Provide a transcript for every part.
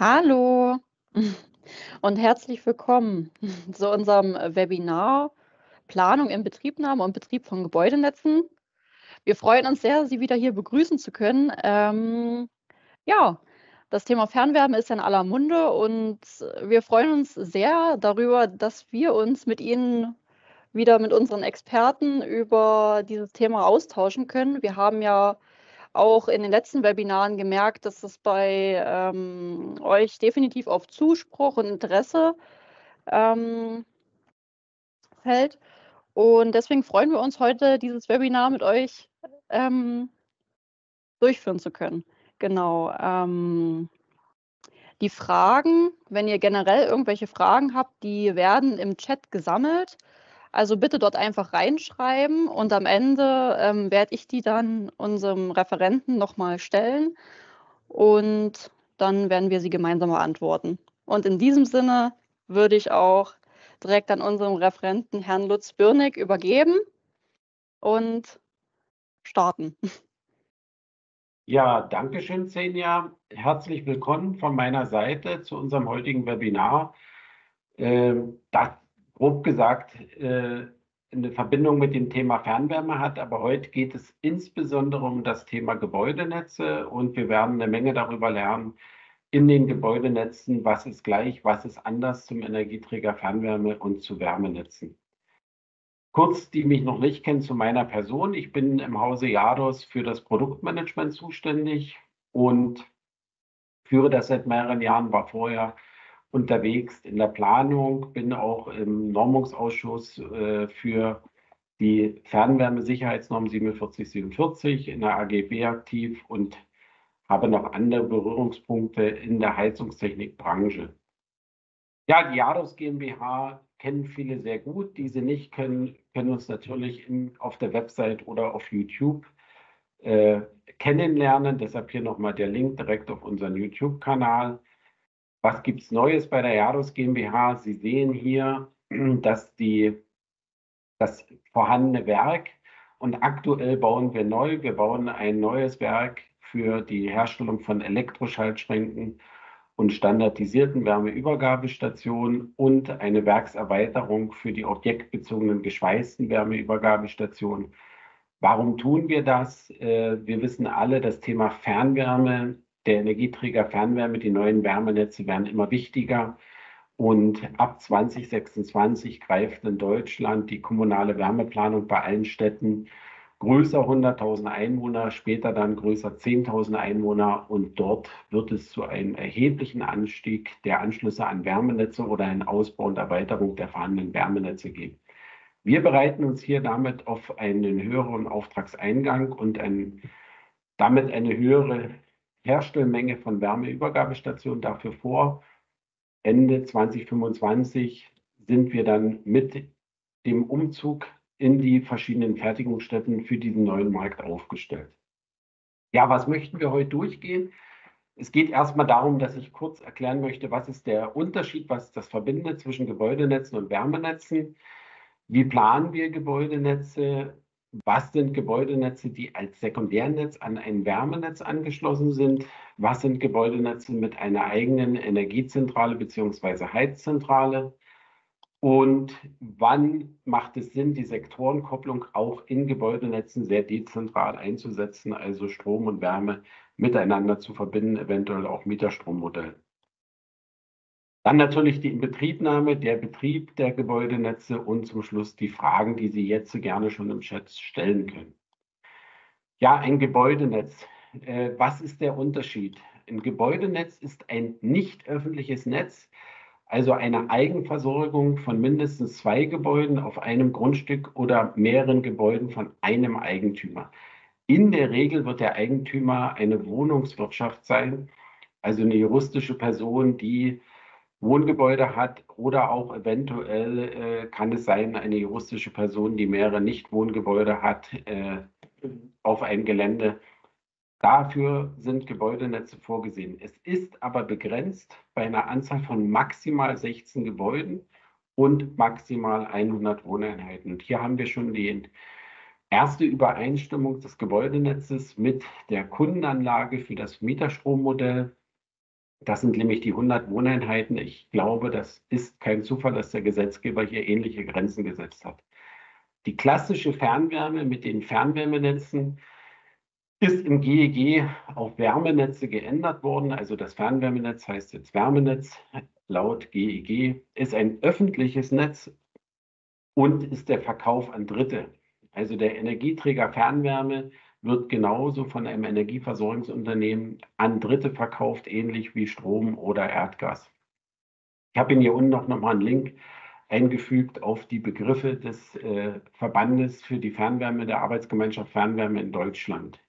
Hallo und herzlich willkommen zu unserem Webinar Planung, Inbetriebnahme und Betrieb von Gebäudenetzen. Wir freuen uns sehr, Sie wieder hier begrüßen zu können. Ähm, ja, das Thema Fernwärme ist in aller Munde und wir freuen uns sehr darüber, dass wir uns mit Ihnen wieder mit unseren Experten über dieses Thema austauschen können. Wir haben ja auch in den letzten Webinaren gemerkt, dass es bei ähm, euch definitiv auf Zuspruch und Interesse ähm, fällt. Und deswegen freuen wir uns heute, dieses Webinar mit euch ähm, durchführen zu können. Genau. Ähm, die Fragen, wenn ihr generell irgendwelche Fragen habt, die werden im Chat gesammelt. Also bitte dort einfach reinschreiben und am Ende ähm, werde ich die dann unserem Referenten nochmal stellen und dann werden wir sie gemeinsam beantworten. Und in diesem Sinne würde ich auch direkt an unseren Referenten Herrn Lutz Birnig übergeben und starten. Ja, danke schön, Senja. Herzlich willkommen von meiner Seite zu unserem heutigen Webinar. Ähm, das grob gesagt äh, eine Verbindung mit dem Thema Fernwärme hat. Aber heute geht es insbesondere um das Thema Gebäudenetze und wir werden eine Menge darüber lernen in den Gebäudenetzen, was ist gleich, was ist anders zum Energieträger Fernwärme und zu Wärmenetzen. Kurz, die mich noch nicht kennen, zu meiner Person. Ich bin im Hause Jados für das Produktmanagement zuständig und führe das seit mehreren Jahren, war vorher unterwegs in der Planung, bin auch im Normungsausschuss äh, für die Fernwärmesicherheitsnorm 4747 in der AGB aktiv und habe noch andere Berührungspunkte in der Heizungstechnikbranche. Ja, die Jados GmbH kennen viele sehr gut. Die sie nicht können, können uns natürlich in, auf der Website oder auf YouTube äh, kennenlernen. Deshalb hier nochmal der Link direkt auf unseren YouTube-Kanal. Was gibt es Neues bei der Jados GmbH? Sie sehen hier, dass die, das vorhandene Werk und aktuell bauen wir neu. Wir bauen ein neues Werk für die Herstellung von Elektroschaltschränken und standardisierten Wärmeübergabestationen und eine Werkserweiterung für die objektbezogenen geschweißten Wärmeübergabestationen. Warum tun wir das? Äh, wir wissen alle, das Thema Fernwärme der Energieträger Fernwärme, die neuen Wärmenetze werden immer wichtiger. Und ab 2026 greift in Deutschland die kommunale Wärmeplanung bei allen Städten größer 100.000 Einwohner, später dann größer 10.000 Einwohner. Und dort wird es zu einem erheblichen Anstieg der Anschlüsse an Wärmenetze oder einen Ausbau und Erweiterung der vorhandenen Wärmenetze geben. Wir bereiten uns hier damit auf einen höheren Auftragseingang und ein, damit eine höhere Herstellmenge von Wärmeübergabestationen dafür vor. Ende 2025 sind wir dann mit dem Umzug in die verschiedenen Fertigungsstätten für diesen neuen Markt aufgestellt. Ja, was möchten wir heute durchgehen? Es geht erstmal darum, dass ich kurz erklären möchte, was ist der Unterschied, was das verbindet zwischen Gebäudenetzen und Wärmenetzen. Wie planen wir Gebäudenetze? Was sind Gebäudenetze, die als Sekundärnetz an ein Wärmenetz angeschlossen sind? Was sind Gebäudenetze mit einer eigenen Energiezentrale bzw. Heizzentrale? Und wann macht es Sinn, die Sektorenkopplung auch in Gebäudenetzen sehr dezentral einzusetzen, also Strom und Wärme miteinander zu verbinden, eventuell auch Mieterstrommodell? Dann natürlich die Inbetriebnahme, der Betrieb der Gebäudenetze und zum Schluss die Fragen, die Sie jetzt gerne schon im Chat stellen können. Ja, ein Gebäudenetz. Äh, was ist der Unterschied? Ein Gebäudenetz ist ein nicht öffentliches Netz, also eine Eigenversorgung von mindestens zwei Gebäuden auf einem Grundstück oder mehreren Gebäuden von einem Eigentümer. In der Regel wird der Eigentümer eine Wohnungswirtschaft sein, also eine juristische Person, die Wohngebäude hat oder auch eventuell äh, kann es sein, eine juristische Person, die mehrere Nichtwohngebäude hat äh, auf einem Gelände. Dafür sind Gebäudenetze vorgesehen. Es ist aber begrenzt bei einer Anzahl von maximal 16 Gebäuden und maximal 100 Wohneinheiten. Und hier haben wir schon die erste Übereinstimmung des Gebäudenetzes mit der Kundenanlage für das Mieterstrommodell Das sind nämlich die 100 Wohneinheiten. Ich glaube, das ist kein Zufall, dass der Gesetzgeber hier ähnliche Grenzen gesetzt hat. Die klassische Fernwärme mit den Fernwärmenetzen ist im GEG e auf Wärmenetze geändert worden. Also das Fernwärmenetz heißt jetzt Wärmenetz laut GEG, e ist ein öffentliches Netz und ist der Verkauf an Dritte. Also der Energieträger Fernwärme wird genauso von einem Energieversorgungsunternehmen an Dritte verkauft, ähnlich wie Strom oder Erdgas. Ich habe Ihnen hier unten noch, noch mal einen Link eingefügt auf die Begriffe des äh, Verbandes für die Fernwärme der Arbeitsgemeinschaft Fernwärme in Deutschland.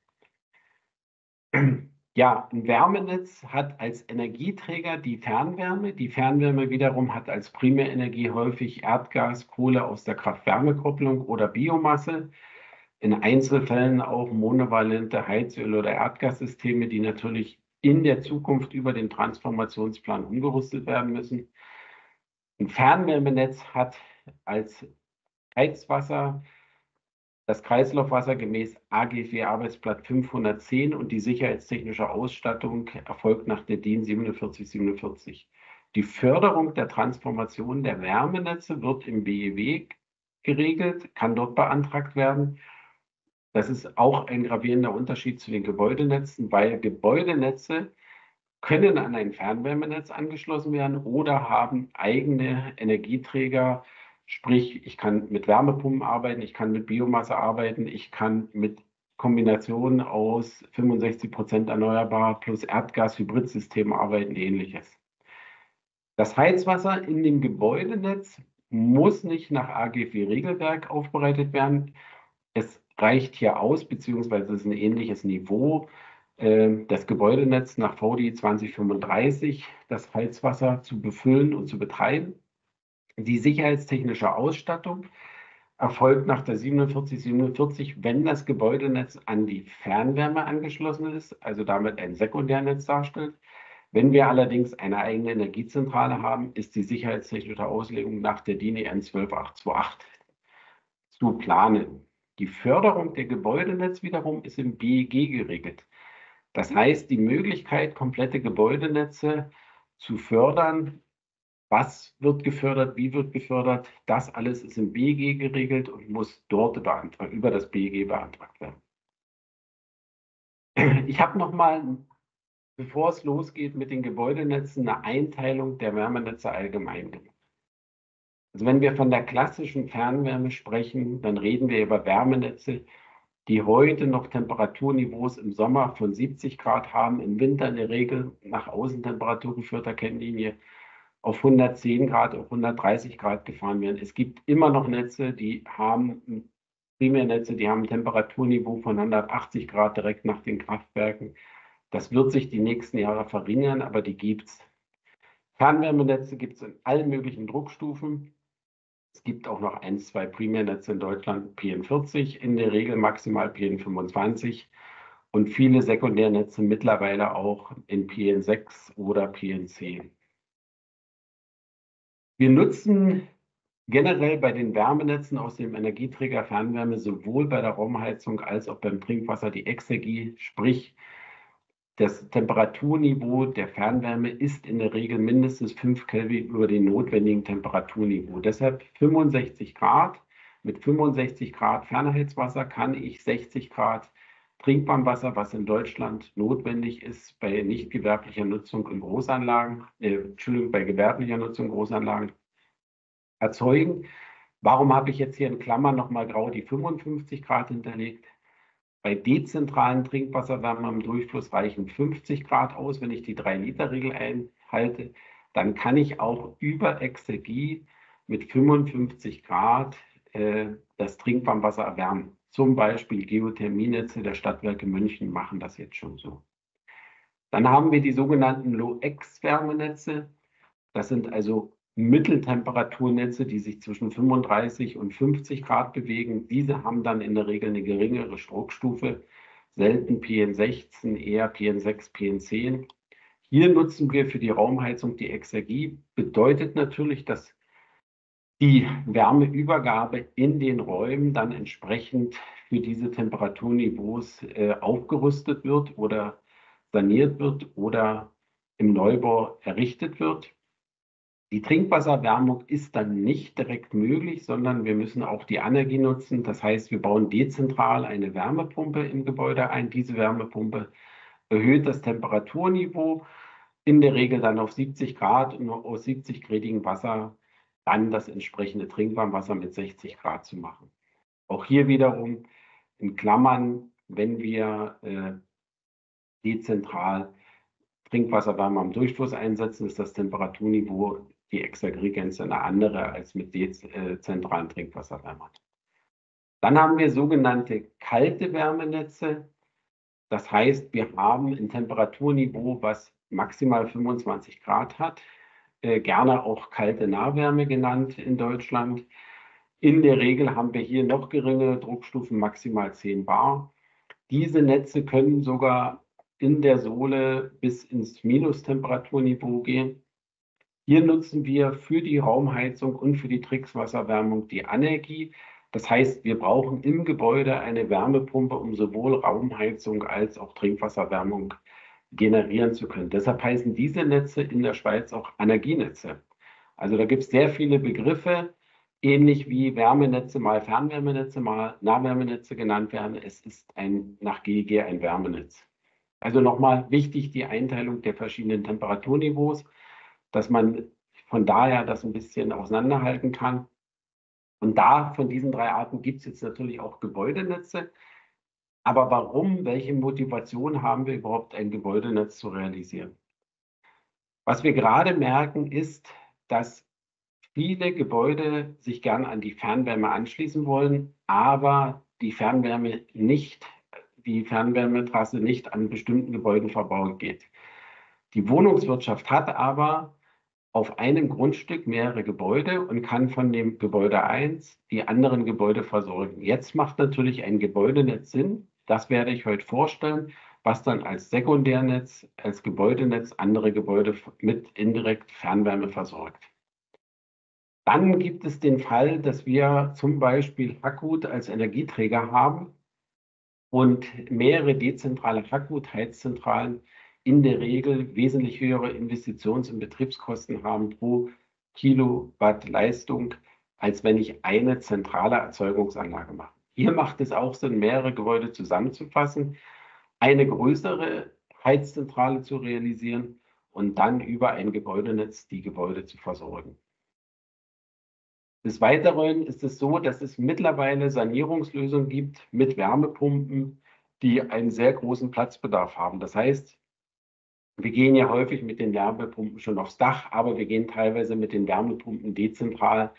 Ja, ein Wärmenetz hat als Energieträger die Fernwärme. Die Fernwärme wiederum hat als Primärenergie häufig Erdgas, Kohle aus der Kraft-Wärme-Kopplung oder Biomasse in Einzelfällen auch monovalente Heizöl- oder Erdgassysteme, die natürlich in der Zukunft über den Transformationsplan umgerüstet werden müssen. Ein Fernwärmenetz hat als Heizwasser das Kreislaufwasser gemäß AGW Arbeitsblatt 510 und die sicherheitstechnische Ausstattung erfolgt nach der DIN 4747. Die Förderung der Transformation der Wärmenetze wird im BEW geregelt, kann dort beantragt werden das ist auch ein gravierender Unterschied zu den Gebäudenetzen, weil Gebäudenetze können an ein Fernwärmenetz angeschlossen werden oder haben eigene Energieträger. Sprich, ich kann mit Wärmepumpen arbeiten, ich kann mit Biomasse arbeiten, ich kann mit Kombinationen aus 65 Prozent erneuerbar plus Erdgas-Hybridsystem arbeiten, ähnliches. Das Heizwasser in dem Gebäudenetz muss nicht nach AGV-Regelwerk aufbereitet werden. Es reicht hier aus, beziehungsweise ist ein ähnliches Niveau. Ähm, das Gebäudenetz nach VDI 2035, das Heizwasser zu befüllen und zu betreiben. Die sicherheitstechnische Ausstattung erfolgt nach der 4747, wenn das Gebäudenetz an die Fernwärme angeschlossen ist, also damit ein Sekundärnetz darstellt. Wenn wir allerdings eine eigene Energiezentrale haben, ist die sicherheitstechnische Auslegung nach der DIN EN 12828 zu planen. Die Förderung der Gebäudenetz wiederum ist im BEG geregelt. Das heißt, die Möglichkeit, komplette Gebäudenetze zu fördern, was wird gefördert, wie wird gefördert, das alles ist im BEG geregelt und muss dort über das BEG beantragt werden. Ich habe noch mal, bevor es losgeht mit den Gebäudenetzen, eine Einteilung der Wärmenetze allgemein gemacht. Also wenn wir von der klassischen Fernwärme sprechen, dann reden wir über Wärmenetze, die heute noch Temperaturniveaus im Sommer von 70 Grad haben, im Winter in der Regel nach Außentemperatur geführter Kennlinie auf 110 Grad, auf 130 Grad gefahren werden. Es gibt immer noch Netze, die haben Primärnetze, die haben ein Temperaturniveau von 180 Grad direkt nach den Kraftwerken. Das wird sich die nächsten Jahre verringern, aber die gibt es. Fernwärmenetze gibt es in allen möglichen Druckstufen. Es gibt auch noch ein, zwei Primärnetze in Deutschland, PN40, in der Regel maximal PN25 und viele Sekundärnetze mittlerweile auch in PN6 oder PN10. Wir nutzen generell bei den Wärmenetzen aus dem Energieträger Fernwärme sowohl bei der Raumheizung als auch beim Trinkwasser die Exergie, sprich das Temperaturniveau der Fernwärme ist in der Regel mindestens 5 Kelvin über dem notwendigen Temperaturniveau. Deshalb 65 Grad. Mit 65 Grad Fernheizwasser kann ich 60 Grad trinkbarem Wasser, was in Deutschland notwendig ist bei nicht gewerblicher Nutzung in Großanlagen, äh, Entschuldigung, bei gewerblicher Nutzung in Großanlagen erzeugen. Warum habe ich jetzt hier in Klammern nochmal grau die 55 Grad hinterlegt? Bei dezentralen Trinkwasserwärme am Durchfluss reichen 50 Grad aus, wenn ich die 3-Liter-Regel einhalte. Dann kann ich auch über Exergie mit 55 Grad äh, das Trinkwarmwasser erwärmen. Zum Beispiel Geothermienetze der Stadtwerke München machen das jetzt schon so. Dann haben wir die sogenannten Low-X-Wärmenetze. Das sind also Mitteltemperaturnetze, die sich zwischen 35 und 50 Grad bewegen. Diese haben dann in der Regel eine geringere Druckstufe, selten PN16, eher PN6, PN10. Hier nutzen wir für die Raumheizung die Exergie. Bedeutet natürlich, dass die Wärmeübergabe in den Räumen dann entsprechend für diese Temperaturniveaus äh, aufgerüstet wird oder saniert wird oder im Neubau errichtet wird. Die Trinkwasserwärmung ist dann nicht direkt möglich, sondern wir müssen auch die Energie nutzen. Das heißt, wir bauen dezentral eine Wärmepumpe im Gebäude ein. Diese Wärmepumpe erhöht das Temperaturniveau in der Regel dann auf 70 Grad und aus 70 gradigem Wasser dann das entsprechende Trinkwarmwasser mit 60 Grad zu machen. Auch hier wiederum in Klammern, wenn wir äh, dezentral Trinkwasserwärme am Durchfluss einsetzen, ist das Temperaturniveau die Exergregrenze eine andere als mit dezentralen äh, Trinkwasserwärme. Dann haben wir sogenannte kalte Wärmenetze. Das heißt, wir haben ein Temperaturniveau, was maximal 25 Grad hat, äh, gerne auch kalte Nahwärme genannt in Deutschland. In der Regel haben wir hier noch geringere Druckstufen, maximal 10 Bar. Diese Netze können sogar in der Sohle bis ins Minustemperaturniveau gehen. Hier nutzen wir für die Raumheizung und für die Trinkwasserwärmung die Energie. Das heißt, wir brauchen im Gebäude eine Wärmepumpe, um sowohl Raumheizung als auch Trinkwasserwärmung generieren zu können. Deshalb heißen diese Netze in der Schweiz auch Energienetze. Also da gibt es sehr viele Begriffe, ähnlich wie Wärmenetze mal Fernwärmenetze mal Nahwärmenetze genannt werden. Es ist ein, nach GEG ein Wärmenetz. Also nochmal wichtig die Einteilung der verschiedenen Temperaturniveaus, dass man von daher das ein bisschen auseinanderhalten kann. Und da von diesen drei Arten gibt es jetzt natürlich auch Gebäudenetze. Aber warum, welche Motivation haben wir überhaupt, ein Gebäudenetz zu realisieren? Was wir gerade merken, ist, dass viele Gebäude sich gern an die Fernwärme anschließen wollen, aber die Fernwärme nicht, die Fernwärmetrasse nicht an bestimmten Gebäuden verbaut geht. Die Wohnungswirtschaft hat aber auf einem Grundstück mehrere Gebäude und kann von dem Gebäude 1 die anderen Gebäude versorgen. Jetzt macht natürlich ein Gebäudenetz Sinn, das werde ich heute vorstellen, was dann als Sekundärnetz, als Gebäudenetz andere Gebäude mit indirekt Fernwärme versorgt. Dann gibt es den Fall, dass wir zum Beispiel Hackgut als Energieträger haben und mehrere dezentrale Hackgut-Heizzentralen in der Regel wesentlich höhere Investitions- und Betriebskosten haben pro Kilowatt Leistung, als wenn ich eine zentrale Erzeugungsanlage mache. Hier macht es auch Sinn, mehrere Gebäude zusammenzufassen, eine größere Heizzentrale zu realisieren und dann über ein Gebäudenetz die Gebäude zu versorgen. Des Weiteren ist es so, dass es mittlerweile Sanierungslösungen gibt mit Wärmepumpen, die einen sehr großen Platzbedarf haben. Das heißt, wir gehen ja häufig mit den Wärmepumpen schon aufs Dach, aber wir gehen teilweise mit den Wärmepumpen dezentral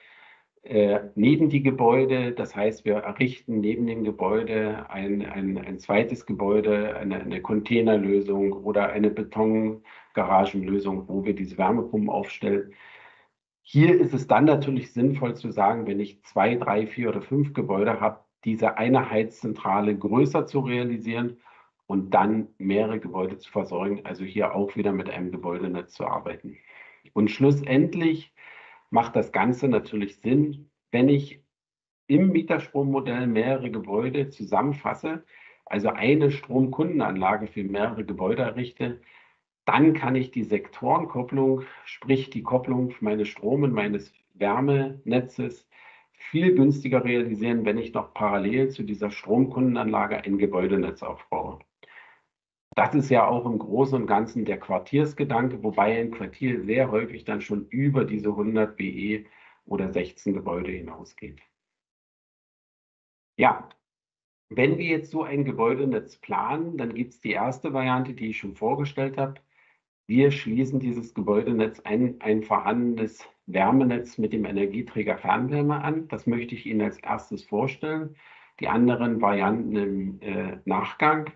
äh, neben die Gebäude. Das heißt, wir errichten neben dem Gebäude ein, ein, ein zweites Gebäude, eine, eine Containerlösung oder eine Betongaragenlösung, wo wir diese Wärmepumpen aufstellen. Hier ist es dann natürlich sinnvoll zu sagen, wenn ich zwei, drei, vier oder fünf Gebäude habe, diese eine Heizzentrale größer zu realisieren und dann mehrere Gebäude zu versorgen, also hier auch wieder mit einem Gebäudenetz zu arbeiten. Und schlussendlich macht das Ganze natürlich Sinn, wenn ich im Mieterstrommodell mehrere Gebäude zusammenfasse, also eine Stromkundenanlage für mehrere Gebäude errichte, dann kann ich die Sektorenkopplung, sprich die Kopplung meines Strom- und meines Wärmenetzes viel günstiger realisieren, wenn ich noch parallel zu dieser Stromkundenanlage ein Gebäudenetz aufbaue. Das ist ja auch im Großen und Ganzen der Quartiersgedanke, wobei ein Quartier sehr häufig dann schon über diese 100 BE oder 16 Gebäude hinausgeht. Ja, wenn wir jetzt so ein Gebäudenetz planen, dann gibt es die erste Variante, die ich schon vorgestellt habe. Wir schließen dieses Gebäudenetz ein, ein vorhandenes Wärmenetz mit dem Energieträger Fernwärme an. Das möchte ich Ihnen als erstes vorstellen. Die anderen Varianten im äh, Nachgang.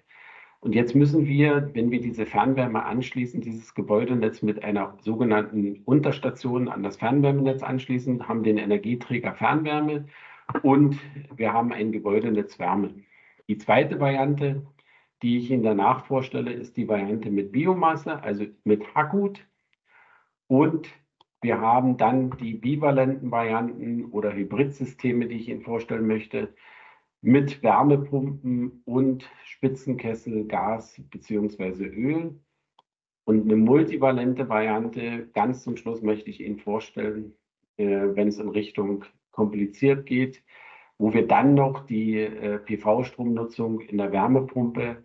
Und jetzt müssen wir, wenn wir diese Fernwärme anschließen, dieses Gebäudenetz mit einer sogenannten Unterstation an das Fernwärmenetz anschließen, haben den Energieträger Fernwärme und wir haben ein Gebäudenetz Wärme. Die zweite Variante, die ich Ihnen danach vorstelle, ist die Variante mit Biomasse, also mit Hackgut. Und wir haben dann die bivalenten Varianten oder Hybridsysteme, die ich Ihnen vorstellen möchte, mit Wärmepumpen und Spitzenkessel, Gas bzw. Öl. Und eine multivalente Variante, ganz zum Schluss möchte ich Ihnen vorstellen, äh, wenn es in Richtung kompliziert geht, wo wir dann noch die äh, PV-Stromnutzung in der Wärmepumpe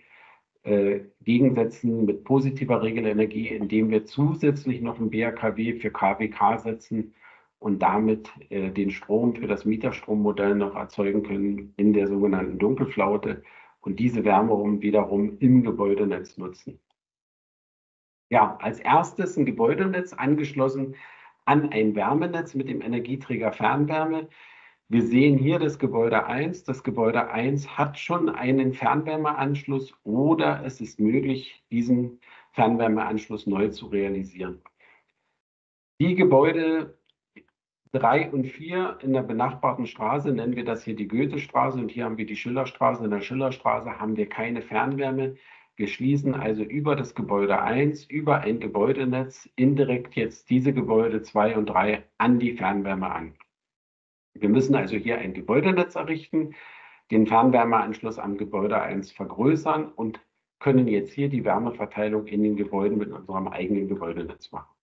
äh, gegensetzen mit positiver Regelenergie, indem wir zusätzlich noch ein BRKW für KWK setzen und damit äh, den Strom für das Mieterstrommodell noch erzeugen können in der sogenannten Dunkelflaute und diese Wärme wiederum im Gebäudenetz nutzen. Ja, als erstes ein Gebäudenetz angeschlossen an ein Wärmenetz mit dem Energieträger Fernwärme. Wir sehen hier das Gebäude 1. Das Gebäude 1 hat schon einen Fernwärmeanschluss oder es ist möglich, diesen Fernwärmeanschluss neu zu realisieren. Die Gebäude 3 und 4 in der benachbarten Straße, nennen wir das hier die Goethestraße und hier haben wir die Schillerstraße. In der Schillerstraße haben wir keine Fernwärme. Wir schließen also über das Gebäude 1, über ein Gebäudenetz indirekt jetzt diese Gebäude 2 und 3 an die Fernwärme an. Wir müssen also hier ein Gebäudenetz errichten, den Fernwärmeanschluss am Gebäude 1 vergrößern und können jetzt hier die Wärmeverteilung in den Gebäuden mit unserem eigenen Gebäudenetz machen.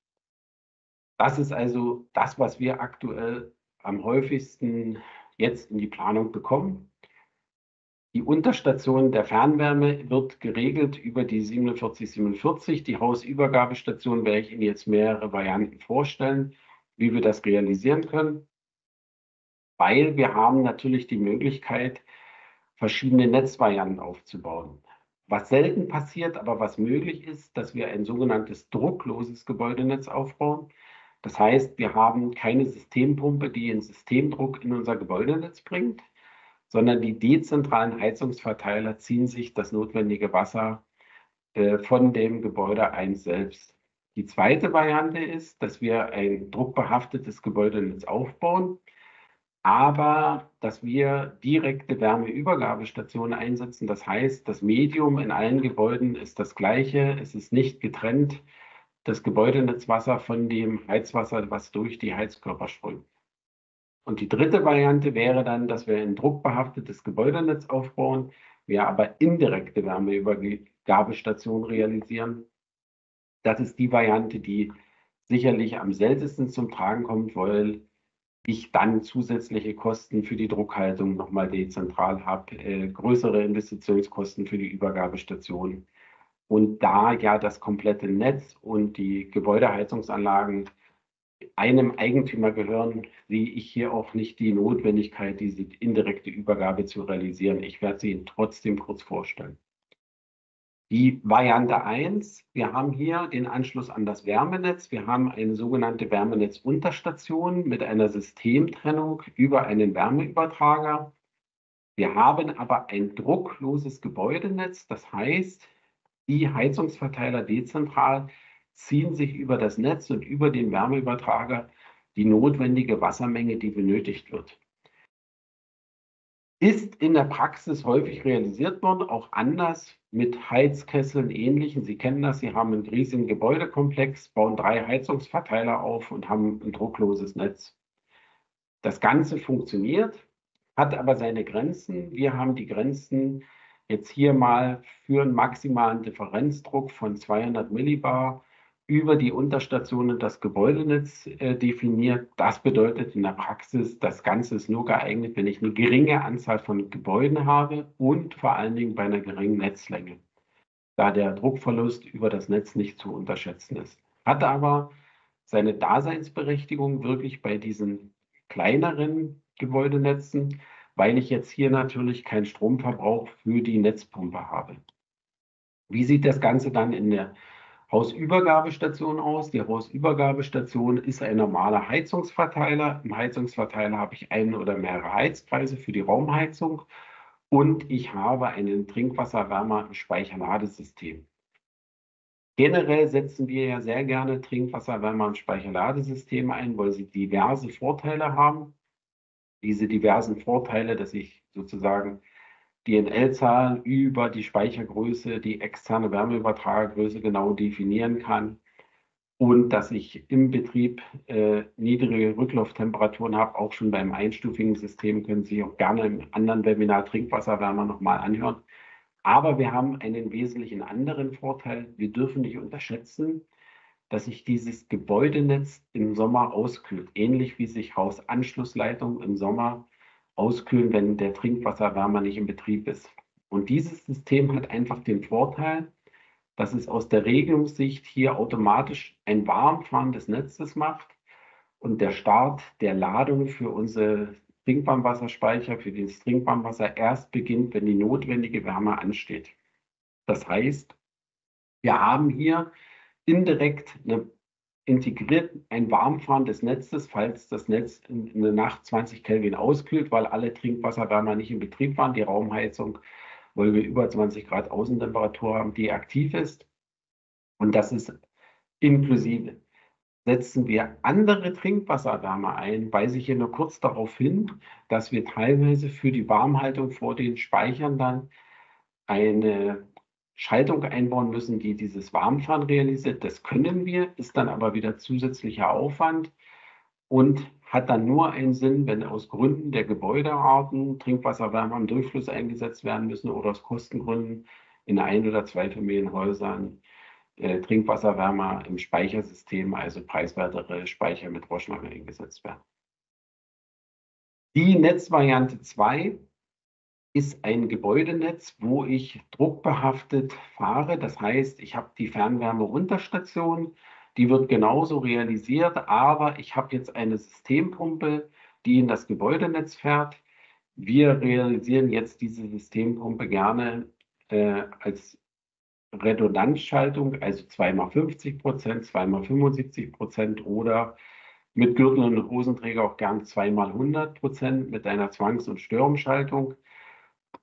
Das ist also das, was wir aktuell am häufigsten jetzt in die Planung bekommen. Die Unterstation der Fernwärme wird geregelt über die 4747. Die Hausübergabestation werde ich Ihnen jetzt mehrere Varianten vorstellen, wie wir das realisieren können weil wir haben natürlich die Möglichkeit, verschiedene Netzvarianten aufzubauen. Was selten passiert, aber was möglich ist, dass wir ein sogenanntes druckloses Gebäudenetz aufbauen. Das heißt, wir haben keine Systempumpe, die einen Systemdruck in unser Gebäudenetz bringt, sondern die dezentralen Heizungsverteiler ziehen sich das notwendige Wasser äh, von dem Gebäude 1 selbst. Die zweite Variante ist, dass wir ein druckbehaftetes Gebäudenetz aufbauen aber dass wir direkte Wärmeübergabestationen einsetzen. Das heißt, das Medium in allen Gebäuden ist das gleiche. Es ist nicht getrennt, das Gebäudenetzwasser von dem Heizwasser, was durch die Heizkörper strömt. Und die dritte Variante wäre dann, dass wir ein druckbehaftetes Gebäudenetz aufbauen, wir aber indirekte Wärmeübergabestationen realisieren. Das ist die Variante, die sicherlich am seltensten zum Tragen kommt, weil ich dann zusätzliche Kosten für die Druckhaltung nochmal dezentral habe, äh, größere Investitionskosten für die Übergabestation. Und da ja das komplette Netz und die Gebäudeheizungsanlagen einem Eigentümer gehören, sehe ich hier auch nicht die Notwendigkeit, diese indirekte Übergabe zu realisieren. Ich werde sie Ihnen trotzdem kurz vorstellen. Die Variante 1, wir haben hier den Anschluss an das Wärmenetz. Wir haben eine sogenannte Wärmenetzunterstation mit einer Systemtrennung über einen Wärmeübertrager. Wir haben aber ein druckloses Gebäudenetz. Das heißt, die Heizungsverteiler dezentral ziehen sich über das Netz und über den Wärmeübertrager die notwendige Wassermenge, die benötigt wird ist in der Praxis häufig realisiert worden, auch anders mit Heizkesseln ähnlichen. Sie kennen das, Sie haben einen riesigen Gebäudekomplex, bauen drei Heizungsverteiler auf und haben ein druckloses Netz. Das Ganze funktioniert, hat aber seine Grenzen. Wir haben die Grenzen jetzt hier mal für einen maximalen Differenzdruck von 200 Millibar über die Unterstationen das Gebäudenetz äh, definiert. Das bedeutet in der Praxis, das Ganze ist nur geeignet, wenn ich eine geringe Anzahl von Gebäuden habe und vor allen Dingen bei einer geringen Netzlänge, da der Druckverlust über das Netz nicht zu unterschätzen ist. Hat aber seine Daseinsberechtigung wirklich bei diesen kleineren Gebäudenetzen, weil ich jetzt hier natürlich keinen Stromverbrauch für die Netzpumpe habe. Wie sieht das Ganze dann in der Hausübergabestation aus. Die Hausübergabestation ist ein normaler Heizungsverteiler. Im Heizungsverteiler habe ich einen oder mehrere Heizkreise für die Raumheizung und ich habe einen Trinkwasserwärmer im Speicherladesystem. Generell setzen wir ja sehr gerne Trinkwasserwärmer im Speicherladesystem ein, weil sie diverse Vorteile haben. Diese diversen Vorteile, dass ich sozusagen DNL-Zahlen über die Speichergröße, die externe Wärmeübertragergröße genau definieren kann und dass ich im Betrieb äh, niedrige Rücklauftemperaturen habe, auch schon beim einstufigen System, können Sie auch gerne im anderen Webinar Trinkwasserwärmer nochmal anhören. Aber wir haben einen wesentlichen anderen Vorteil. Wir dürfen nicht unterschätzen, dass sich dieses Gebäudenetz im Sommer auskühlt, ähnlich wie sich Hausanschlussleitungen im Sommer auskühlen, wenn der Trinkwasserwärmer nicht in Betrieb ist. Und dieses System hat einfach den Vorteil, dass es aus der Regelungssicht hier automatisch ein Warmfahren des Netzes macht und der Start der Ladung für unsere Trinkwarmwasserspeicher, für das Trinkwarmwasser erst beginnt, wenn die notwendige Wärme ansteht. Das heißt, wir haben hier indirekt eine, integriert ein Warmfahren des Netzes, falls das Netz in, der Nacht 20 Kelvin auskühlt, weil alle Trinkwasserwärmer nicht in Betrieb waren, die Raumheizung, weil wir über 20 Grad Außentemperatur haben, die aktiv ist. Und das ist inklusive. Setzen wir andere Trinkwasserwärme ein, weise ich hier nur kurz darauf hin, dass wir teilweise für die Warmhaltung vor den Speichern dann eine Schaltung einbauen müssen, die dieses Warmfahren realisiert. Das können wir, ist dann aber wieder zusätzlicher Aufwand und hat dann nur einen Sinn, wenn aus Gründen der Gebäudearten Trinkwasserwärme am Durchfluss eingesetzt werden müssen oder aus Kostengründen in ein- oder zwei Familienhäusern äh, Trinkwasserwärme im Speichersystem, also preiswertere Speicher mit Rohrschlange eingesetzt werden. Die Netzvariante 2 ist ein Gebäudenetz, wo ich druckbehaftet fahre. Das heißt, ich habe die Fernwärmeunterstation, die wird genauso realisiert, aber ich habe jetzt eine Systempumpe, die in das Gebäudenetz fährt. Wir realisieren jetzt diese Systempumpe gerne äh, als Redundanzschaltung, also 2 mal 50 Prozent, 2 mal 75 Prozent oder mit Gürtel und Hosenträger auch gern 2 mal 100 Prozent mit einer Zwangs- und Störungsschaltung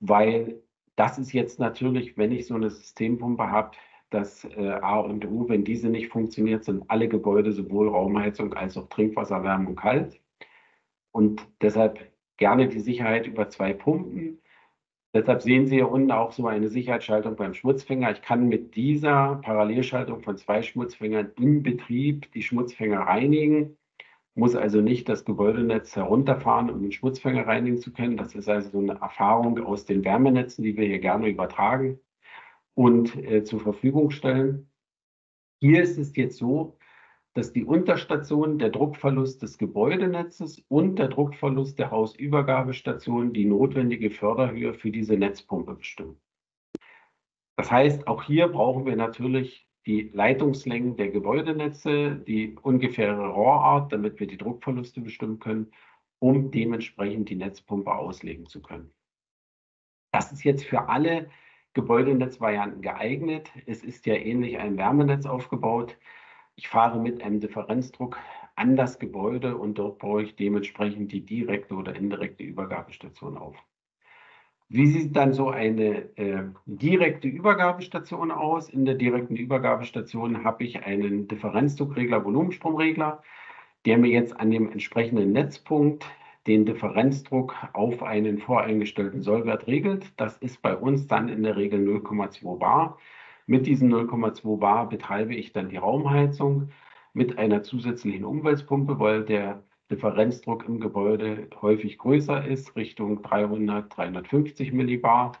weil das ist jetzt natürlich, wenn ich so eine Systempumpe habe, das äh, A und O, wenn diese nicht funktioniert, sind alle Gebäude, sowohl Raumheizung als auch Trinkwasserwärmung kalt. Und deshalb gerne die Sicherheit über zwei Pumpen. Deshalb sehen Sie hier unten auch so eine Sicherheitsschaltung beim Schmutzfänger. Ich kann mit dieser Parallelschaltung von zwei Schmutzfängern im Betrieb die Schmutzfänger reinigen muss also nicht das Gebäudenetz herunterfahren, um den Schmutzfänger reinigen zu können. Das ist also so eine Erfahrung aus den Wärmenetzen, die wir hier gerne übertragen und äh, zur Verfügung stellen. Hier ist es jetzt so, dass die Unterstation der Druckverlust des Gebäudenetzes und der Druckverlust der Hausübergabestation die notwendige Förderhöhe für diese Netzpumpe bestimmen. Das heißt, auch hier brauchen wir natürlich die Leitungslängen der Gebäudenetze, die ungefähre Rohrart, damit wir die Druckverluste bestimmen können, um dementsprechend die Netzpumpe auslegen zu können. Das ist jetzt für alle Gebäudenetzvarianten geeignet. Es ist ja ähnlich ein Wärmenetz aufgebaut. Ich fahre mit einem Differenzdruck an das Gebäude und dort baue ich dementsprechend die direkte oder indirekte Übergabestation auf. Wie sieht dann so eine äh, direkte Übergabestation aus? In der direkten Übergabestation habe ich einen Differenzdruckregler, Volumenstromregler, der mir jetzt an dem entsprechenden Netzpunkt den Differenzdruck auf einen voreingestellten Sollwert regelt. Das ist bei uns dann in der Regel 0,2 bar. Mit diesen 0,2 bar betreibe ich dann die Raumheizung mit einer zusätzlichen Umweltpumpe, weil der Differenzdruck im Gebäude häufig größer ist, Richtung 300, 350 Millibar.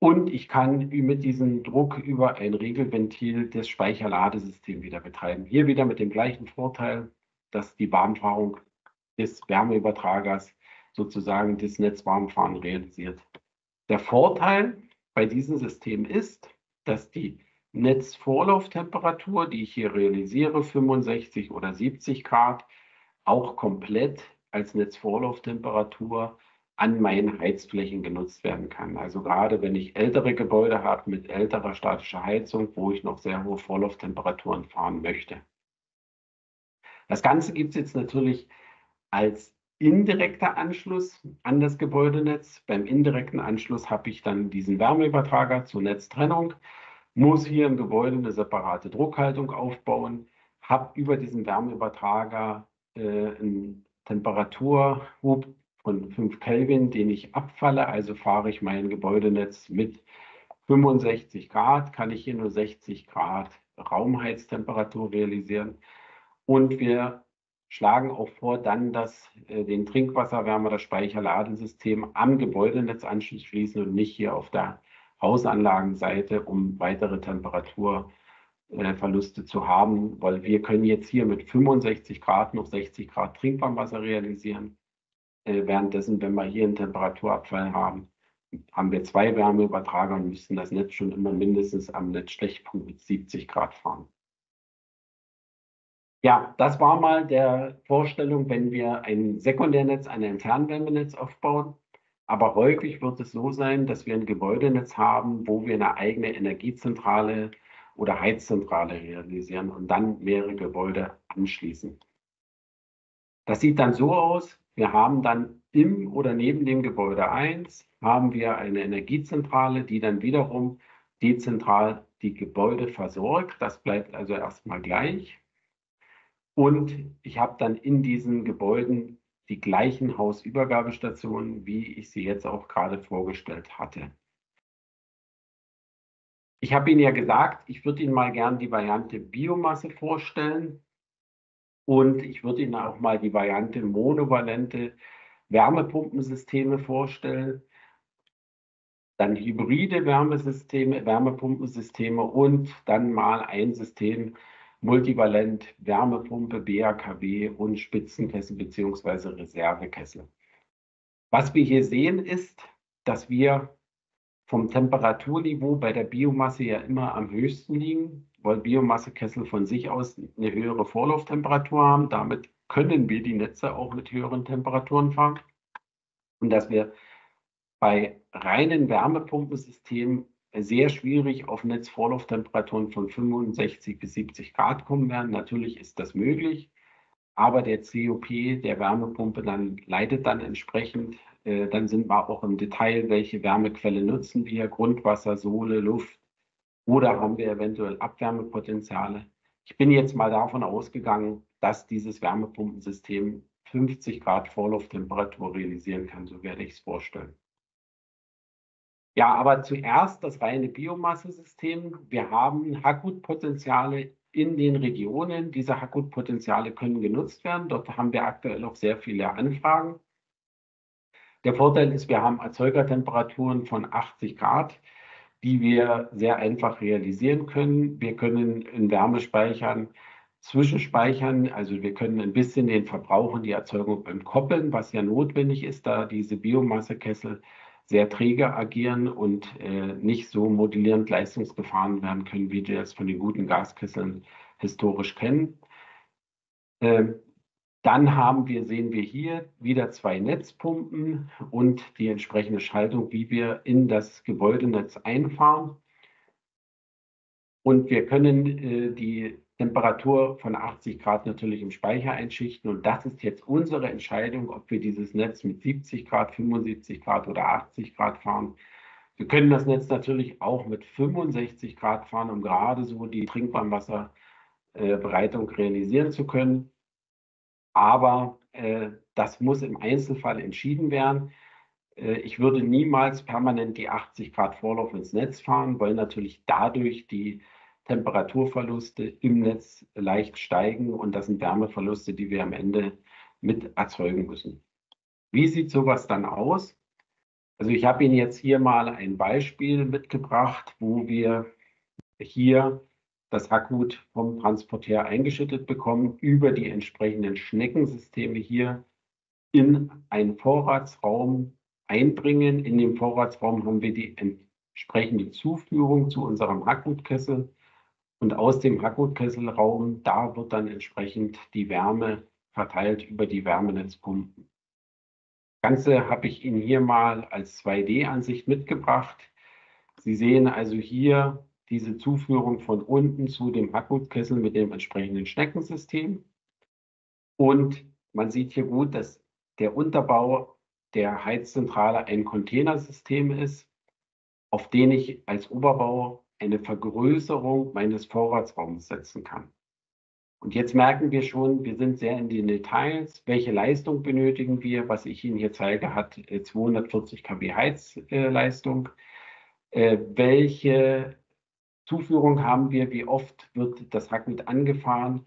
Und ich kann mit diesem Druck über ein Regelventil das Speicherladesystem wieder betreiben. Hier wieder mit dem gleichen Vorteil, dass die Warmfahrung des Wärmeübertragers sozusagen das Netzwarmfahren realisiert. Der Vorteil bei diesem System ist, dass die Netzvorlauftemperatur, die ich hier realisiere, 65 oder 70 Grad, auch komplett als Netzvorlauftemperatur an meinen Heizflächen genutzt werden kann. Also gerade wenn ich ältere Gebäude habe mit älterer statischer Heizung, wo ich noch sehr hohe Vorlauftemperaturen fahren möchte. Das Ganze gibt es jetzt natürlich als indirekter Anschluss an das Gebäudenetz. Beim indirekten Anschluss habe ich dann diesen Wärmeübertrager zur Netztrennung, muss hier im Gebäude eine separate Druckhaltung aufbauen, habe über diesen Wärmeübertrager einen Temperaturhub von 5 Kelvin, den ich abfalle. Also fahre ich mein Gebäudenetz mit 65 Grad, kann ich hier nur 60 Grad Raumheiztemperatur realisieren. Und wir schlagen auch vor, dann das, äh, den Trinkwasserwärmer, das Speicherladesystem am Gebäudenetz anschließen und nicht hier auf der Hausanlagenseite, um weitere Temperaturverluste zu haben, weil wir können jetzt hier mit 65 Grad noch 60 Grad Trinkwarmwasser realisieren. Währenddessen, wenn wir hier einen Temperaturabfall haben, haben wir zwei Wärmeübertrager und müssen das Netz schon immer mindestens am Netzschwächepunkt mit 70 Grad fahren. Ja, das war mal der Vorstellung, wenn wir ein Sekundärnetz, ein Internwärmenetz aufbauen. Aber häufig wird es so sein, dass wir ein Gebäudenetz haben, wo wir eine eigene Energiezentrale oder Heizzentrale realisieren und dann mehrere Gebäude anschließen. Das sieht dann so aus, wir haben dann im oder neben dem Gebäude 1 haben wir eine Energiezentrale, die dann wiederum dezentral die Gebäude versorgt. Das bleibt also erstmal gleich. Und ich habe dann in diesen Gebäuden die gleichen Hausübergabestationen, wie ich sie jetzt auch gerade vorgestellt hatte. Ich habe Ihnen ja gesagt, ich würde Ihnen mal gern die Variante Biomasse vorstellen und ich würde Ihnen auch mal die Variante monovalente Wärmepumpensysteme vorstellen, dann hybride Wärmesysteme, Wärmepumpensysteme und dann mal ein System, Multivalent, Wärmepumpe, BAKW und Spitzenkessel bzw. Reservekessel. Was wir hier sehen ist, dass wir vom Temperaturniveau bei der Biomasse ja immer am höchsten liegen, weil Biomassekessel von sich aus eine höhere Vorlauftemperatur haben. Damit können wir die Netze auch mit höheren Temperaturen fahren. Und dass wir bei reinen Wärmepumpensystemen sehr schwierig auf Netzvorlauftemperaturen von 65 bis 70 Grad kommen werden. Natürlich ist das möglich, aber der COP der Wärmepumpe dann leidet dann entsprechend. Äh, dann sind wir auch im Detail, welche Wärmequelle nutzen wir, Grundwasser, Sohle, Luft oder haben wir eventuell Abwärmepotenziale. Ich bin jetzt mal davon ausgegangen, dass dieses Wärmepumpensystem 50 Grad Vorlauftemperatur realisieren kann. So werde ich es vorstellen. Ja, aber zuerst das reine Biomassesystem. Wir haben Hackgutpotenziale in den Regionen. Diese Hackgutpotenziale können genutzt werden. Dort haben wir aktuell auch sehr viele Anfragen. Der Vorteil ist, wir haben Erzeugertemperaturen von 80 Grad, die wir sehr einfach realisieren können. Wir können in Wärmespeichern zwischenspeichern, also wir können ein bisschen den Verbrauch und die Erzeugung entkoppeln, was ja notwendig ist, da diese Biomassekessel sehr träge agieren und äh, nicht so modellierend leistungsgefahren werden können, wie wir es von den guten Gaskesseln historisch kennen. Ähm, dann haben wir, sehen wir hier wieder zwei Netzpumpen und die entsprechende Schaltung, wie wir in das Gebäudenetz einfahren. Und wir können äh, die Temperatur von 80 Grad natürlich im Speicher einschichten. Und das ist jetzt unsere Entscheidung, ob wir dieses Netz mit 70 Grad, 75 Grad oder 80 Grad fahren. Wir können das Netz natürlich auch mit 65 Grad fahren, um gerade so die Trinkwarmwasserbereitung realisieren zu können. Aber äh, das muss im Einzelfall entschieden werden. Äh, ich würde niemals permanent die 80 Grad Vorlauf ins Netz fahren, weil natürlich dadurch die Temperaturverluste im Netz leicht steigen und das sind Wärmeverluste, die wir am Ende mit erzeugen müssen. Wie sieht sowas dann aus? Also ich habe Ihnen jetzt hier mal ein Beispiel mitgebracht, wo wir hier das Hackgut vom Transporteur eingeschüttet bekommen, über die entsprechenden Schneckensysteme hier in einen Vorratsraum einbringen. In dem Vorratsraum haben wir die entsprechende Zuführung zu unserem Hackgutkessel und aus dem Hackgutkesselraum, da wird dann entsprechend die Wärme verteilt über die Wärmenetzpumpen. Das Ganze habe ich Ihnen hier mal als 2D-Ansicht mitgebracht. Sie sehen also hier diese Zuführung von unten zu dem Hackgutkessel mit dem entsprechenden Schneckensystem. Und man sieht hier gut, dass der Unterbau der Heizzentrale ein Containersystem ist, auf den ich als Oberbau eine Vergrößerung meines Vorratsraums setzen kann. Und jetzt merken wir schon, wir sind sehr in den Details. Welche Leistung benötigen wir? Was ich Ihnen hier zeige, hat 240 kW Heizleistung. Äh, welche Zuführung haben wir? Wie oft wird das Hack mit angefahren?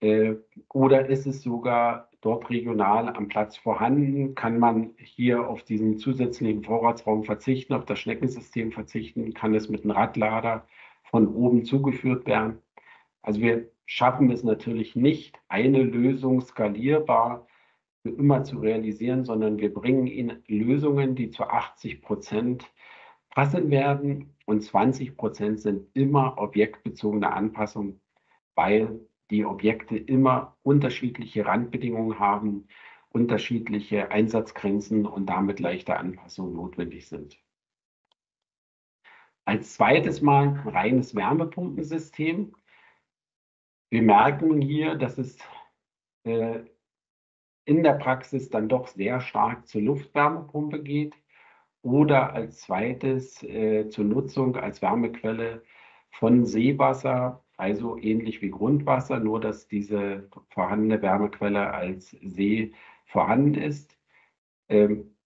Äh, oder ist es sogar dort regional am Platz vorhanden? Kann man hier auf diesen zusätzlichen Vorratsraum verzichten, auf das Schneckensystem verzichten? Kann es mit einem Radlader von oben zugeführt werden? Also wir schaffen es natürlich nicht, eine Lösung skalierbar für immer zu realisieren, sondern wir bringen Ihnen Lösungen, die zu 80 Prozent passen werden und 20 Prozent sind immer objektbezogene Anpassungen, weil die Objekte immer unterschiedliche Randbedingungen haben, unterschiedliche Einsatzgrenzen und damit leichte Anpassungen notwendig sind. Als zweites mal ein reines Wärmepumpensystem. Wir merken hier, dass es äh, in der Praxis dann doch sehr stark zur Luftwärmepumpe geht oder als zweites äh, zur Nutzung als Wärmequelle von Seewasser, also ähnlich wie Grundwasser, nur dass diese vorhandene Wärmequelle als See vorhanden ist. Ähm,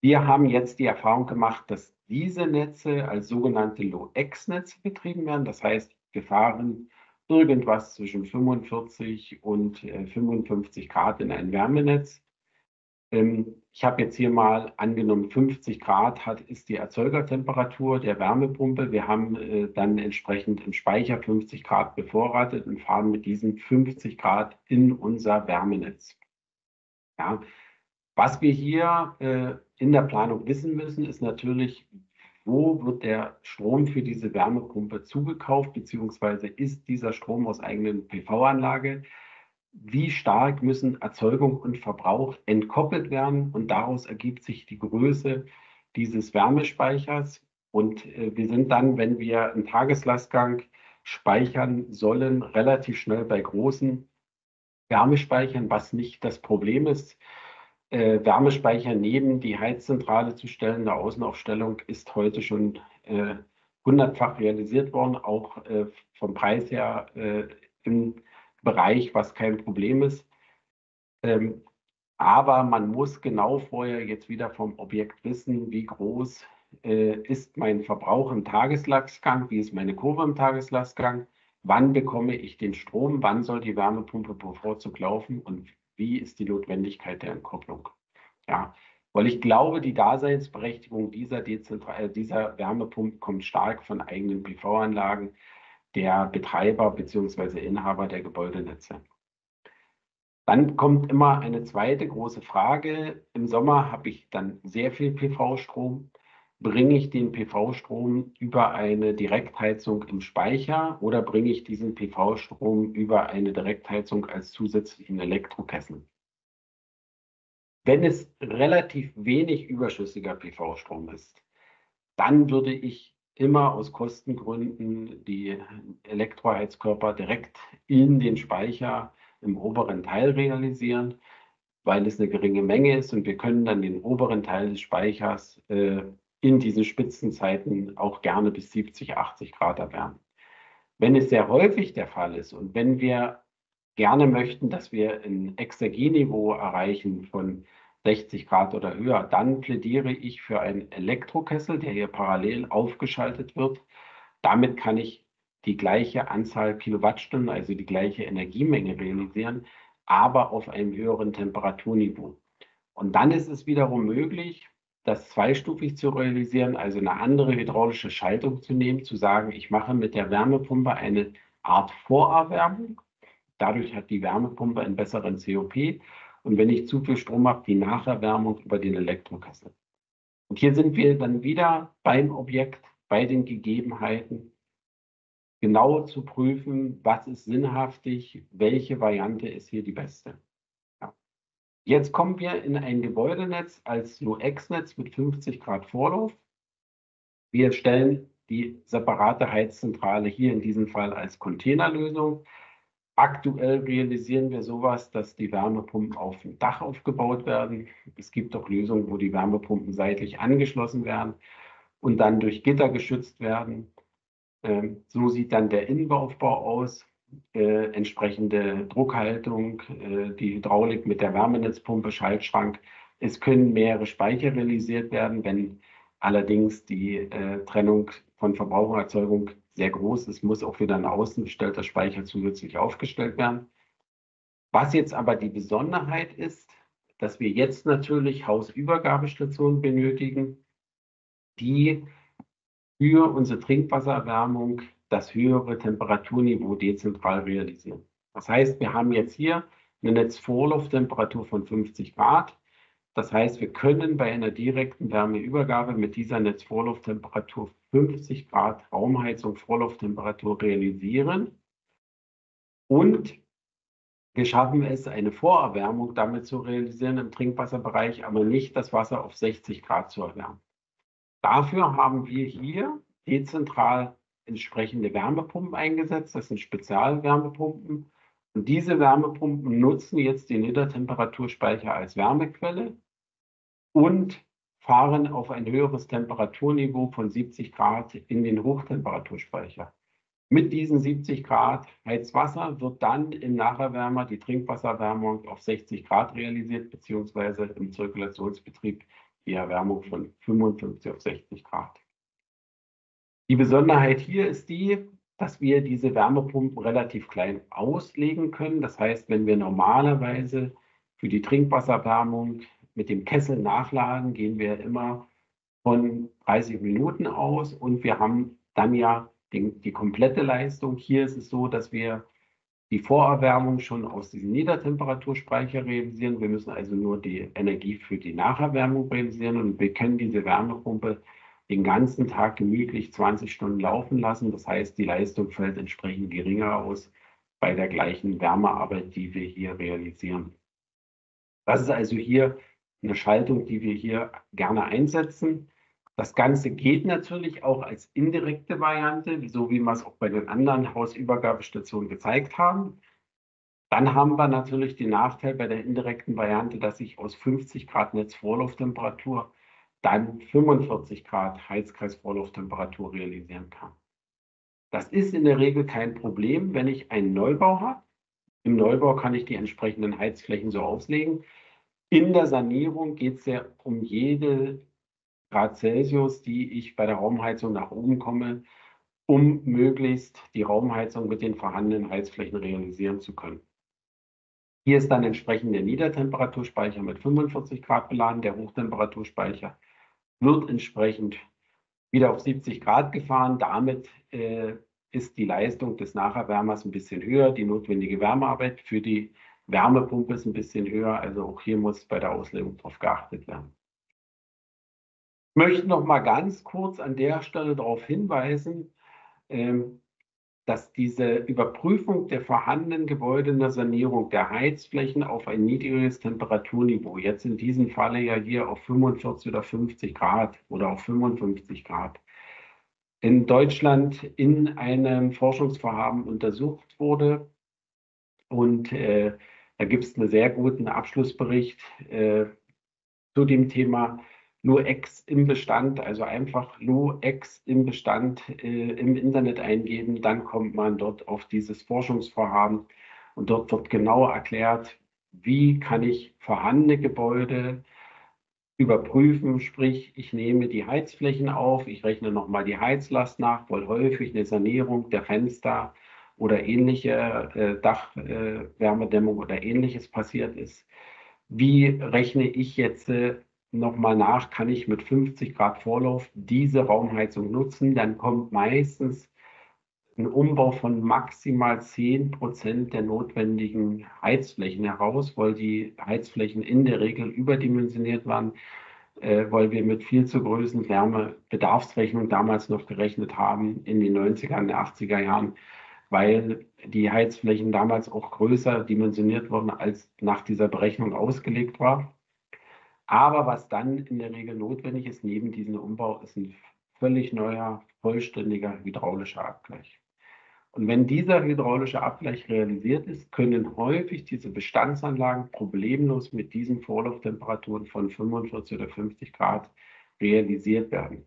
wir haben jetzt die Erfahrung gemacht, dass diese Netze als sogenannte Low-X-Netze betrieben werden. Das heißt, wir fahren irgendwas zwischen 45 und 55 äh, Grad in ein Wärmenetz. Ähm, ich habe jetzt hier mal angenommen, 50 Grad hat, ist die Erzeugertemperatur der Wärmepumpe. Wir haben äh, dann entsprechend im Speicher 50 Grad bevorratet und fahren mit diesen 50 Grad in unser Wärmenetz. Ja. Was wir hier äh, in der Planung wissen müssen, ist natürlich, wo wird der Strom für diese Wärmepumpe zugekauft, beziehungsweise ist dieser Strom aus eigenen PV-Anlage? Wie stark müssen Erzeugung und Verbrauch entkoppelt werden? Und daraus ergibt sich die Größe dieses Wärmespeichers. Und äh, wir sind dann, wenn wir einen Tageslastgang speichern sollen, relativ schnell bei großen Wärmespeichern, was nicht das Problem ist äh, Wärmespeicher neben die Heizzentrale zu stellen. Eine Außenaufstellung ist heute schon äh, hundertfach realisiert worden, auch äh, vom Preis her äh, im Bereich, was kein Problem ist. Ähm, aber man muss genau vorher jetzt wieder vom Objekt wissen, wie groß äh, ist mein Verbrauch im Tageslastgang, wie ist meine Kurve im Tageslastgang, wann bekomme ich den Strom, wann soll die Wärmepumpe bevorzugt laufen und wie ist die Notwendigkeit der Entkopplung. Ja, weil ich glaube, die Daseinsberechtigung dieser, Dezentral dieser Wärmepumpen kommt stark von eigenen PV-Anlagen der Betreiber bzw. Inhaber der Gebäudenetze. Dann kommt immer eine zweite große Frage. Im Sommer habe ich dann sehr viel PV-Strom. Bringe ich den PV-Strom über eine Direktheizung im Speicher oder bringe ich diesen PV-Strom über eine Direktheizung als zusätzlichen Elektrokessel? Wenn es relativ wenig überschüssiger PV-Strom ist, dann würde ich immer aus Kostengründen die Elektroheizkörper direkt in den Speicher im oberen Teil realisieren, weil es eine geringe Menge ist und wir können dann den oberen Teil des Speichers äh, in diesen Spitzenzeiten auch gerne bis 70, 80 Grad erwärmen. Wenn es sehr häufig der Fall ist und wenn wir gerne möchten, dass wir ein Exergieniveau erreichen von 60 Grad oder höher, dann plädiere ich für einen Elektrokessel, der hier parallel aufgeschaltet wird. Damit kann ich die gleiche Anzahl Kilowattstunden, also die gleiche Energiemenge realisieren, aber auf einem höheren Temperaturniveau. Und dann ist es wiederum möglich, das zweistufig zu realisieren, also eine andere hydraulische Schaltung zu nehmen, zu sagen, ich mache mit der Wärmepumpe eine Art Vorerwärmung. Dadurch hat die Wärmepumpe einen besseren COP. Und wenn ich zu viel Strom habe, die Nacherwärmung über den Elektrokessel. Und hier sind wir dann wieder beim Objekt, bei den Gegebenheiten, genau zu prüfen, was ist sinnhaftig, welche Variante ist hier die beste. Jetzt kommen wir in ein Gebäudenetz als Low-X-Netz mit 50 Grad Vorlauf. Wir stellen die separate Heizzentrale hier in diesem Fall als Containerlösung. Aktuell realisieren wir sowas, dass die Wärmepumpen auf dem Dach aufgebaut werden. Es gibt auch Lösungen, wo die Wärmepumpen seitlich angeschlossen werden und dann durch Gitter geschützt werden. Ähm, so sieht dann der Innenaufbau aus äh, entsprechende Druckhaltung, äh, die Hydraulik mit der Wärmenetzpumpe, Schaltschrank. Es können mehrere Speicher realisiert werden, wenn allerdings die äh, Trennung von Verbrauch und Erzeugung sehr groß ist, muss auch wieder ein außen gestellter Speicher zusätzlich aufgestellt werden. Was jetzt aber die Besonderheit ist, dass wir jetzt natürlich Hausübergabestationen benötigen, die für unsere Trinkwassererwärmung das höhere Temperaturniveau dezentral realisieren. Das heißt, wir haben jetzt hier eine Netzvorlauftemperatur von 50 Grad. Das heißt, wir können bei einer direkten Wärmeübergabe mit dieser Netzvorlauftemperatur 50 Grad Raumheizung Vorlauftemperatur realisieren. Und wir schaffen es, eine Vorerwärmung damit zu realisieren im Trinkwasserbereich, aber nicht das Wasser auf 60 Grad zu erwärmen. Dafür haben wir hier dezentral entsprechende Wärmepumpen eingesetzt. Das sind Spezialwärmepumpen. Und diese Wärmepumpen nutzen jetzt den Niedertemperaturspeicher als Wärmequelle und fahren auf ein höheres Temperaturniveau von 70 Grad in den Hochtemperaturspeicher. Mit diesen 70 Grad Heizwasser wird dann im Nacherwärmer die Trinkwasserwärmung auf 60 Grad realisiert, beziehungsweise im Zirkulationsbetrieb die Erwärmung von 55 auf 60 Grad. Die Besonderheit hier ist die, dass wir diese Wärmepumpen relativ klein auslegen können. Das heißt, wenn wir normalerweise für die Trinkwasserwärmung mit dem Kessel nachladen, gehen wir immer von 30 Minuten aus und wir haben dann ja die, die komplette Leistung. Hier ist es so, dass wir die Vorerwärmung schon aus diesem Niedertemperaturspeicher realisieren. Wir müssen also nur die Energie für die Nacherwärmung realisieren und wir können diese Wärmepumpe den ganzen Tag gemütlich 20 Stunden laufen lassen. Das heißt, die Leistung fällt entsprechend geringer aus bei der gleichen Wärmearbeit, die wir hier realisieren. Das ist also hier eine Schaltung, die wir hier gerne einsetzen. Das Ganze geht natürlich auch als indirekte Variante, so wie wir es auch bei den anderen Hausübergabestationen gezeigt haben. Dann haben wir natürlich den Nachteil bei der indirekten Variante, dass ich aus 50 Grad Netzvorlauftemperatur dann 45 Grad Heizkreisvorlauftemperatur realisieren kann. Das ist in der Regel kein Problem, wenn ich einen Neubau habe. Im Neubau kann ich die entsprechenden Heizflächen so auslegen. In der Sanierung geht es ja um jede Grad Celsius, die ich bei der Raumheizung nach oben komme, um möglichst die Raumheizung mit den vorhandenen Heizflächen realisieren zu können. Hier ist dann entsprechend der Niedertemperaturspeicher mit 45 Grad beladen. Der Hochtemperaturspeicher wird entsprechend wieder auf 70 Grad gefahren. Damit äh, ist die Leistung des Nacherwärmers ein bisschen höher. Die notwendige Wärmearbeit für die Wärmepumpe ist ein bisschen höher. Also auch hier muss bei der Auslegung darauf geachtet werden möchte noch mal ganz kurz an der Stelle darauf hinweisen, ähm, dass diese Überprüfung der vorhandenen Gebäude in der Sanierung der Heizflächen auf ein niedriges Temperaturniveau, jetzt in diesem Falle ja hier auf 45 oder 50 Grad oder auf 55 Grad, in Deutschland in einem Forschungsvorhaben untersucht wurde. Und äh, da gibt es einen sehr guten Abschlussbericht äh, zu dem Thema LuX im Bestand, also einfach LuX im Bestand äh, im Internet eingeben, dann kommt man dort auf dieses Forschungsvorhaben und dort wird genau erklärt, wie kann ich vorhandene Gebäude überprüfen, sprich ich nehme die Heizflächen auf, ich rechne nochmal die Heizlast nach, weil häufig eine Sanierung der Fenster oder ähnliche äh, Dachwärmedämmung äh, oder ähnliches passiert ist. Wie rechne ich jetzt äh, nochmal nach, kann ich mit 50 Grad Vorlauf diese Raumheizung nutzen, dann kommt meistens ein Umbau von maximal 10 Prozent der notwendigen Heizflächen heraus, weil die Heizflächen in der Regel überdimensioniert waren, äh, weil wir mit viel zu großen Wärmebedarfsrechnungen damals noch gerechnet haben in den 90er und 80er Jahren, weil die Heizflächen damals auch größer dimensioniert wurden, als nach dieser Berechnung ausgelegt war. Aber was dann in der Regel notwendig ist, neben diesem Umbau, ist ein völlig neuer, vollständiger hydraulischer Abgleich. Und wenn dieser hydraulische Abgleich realisiert ist, können häufig diese Bestandsanlagen problemlos mit diesen Vorlauftemperaturen von 45 oder 50 Grad realisiert werden.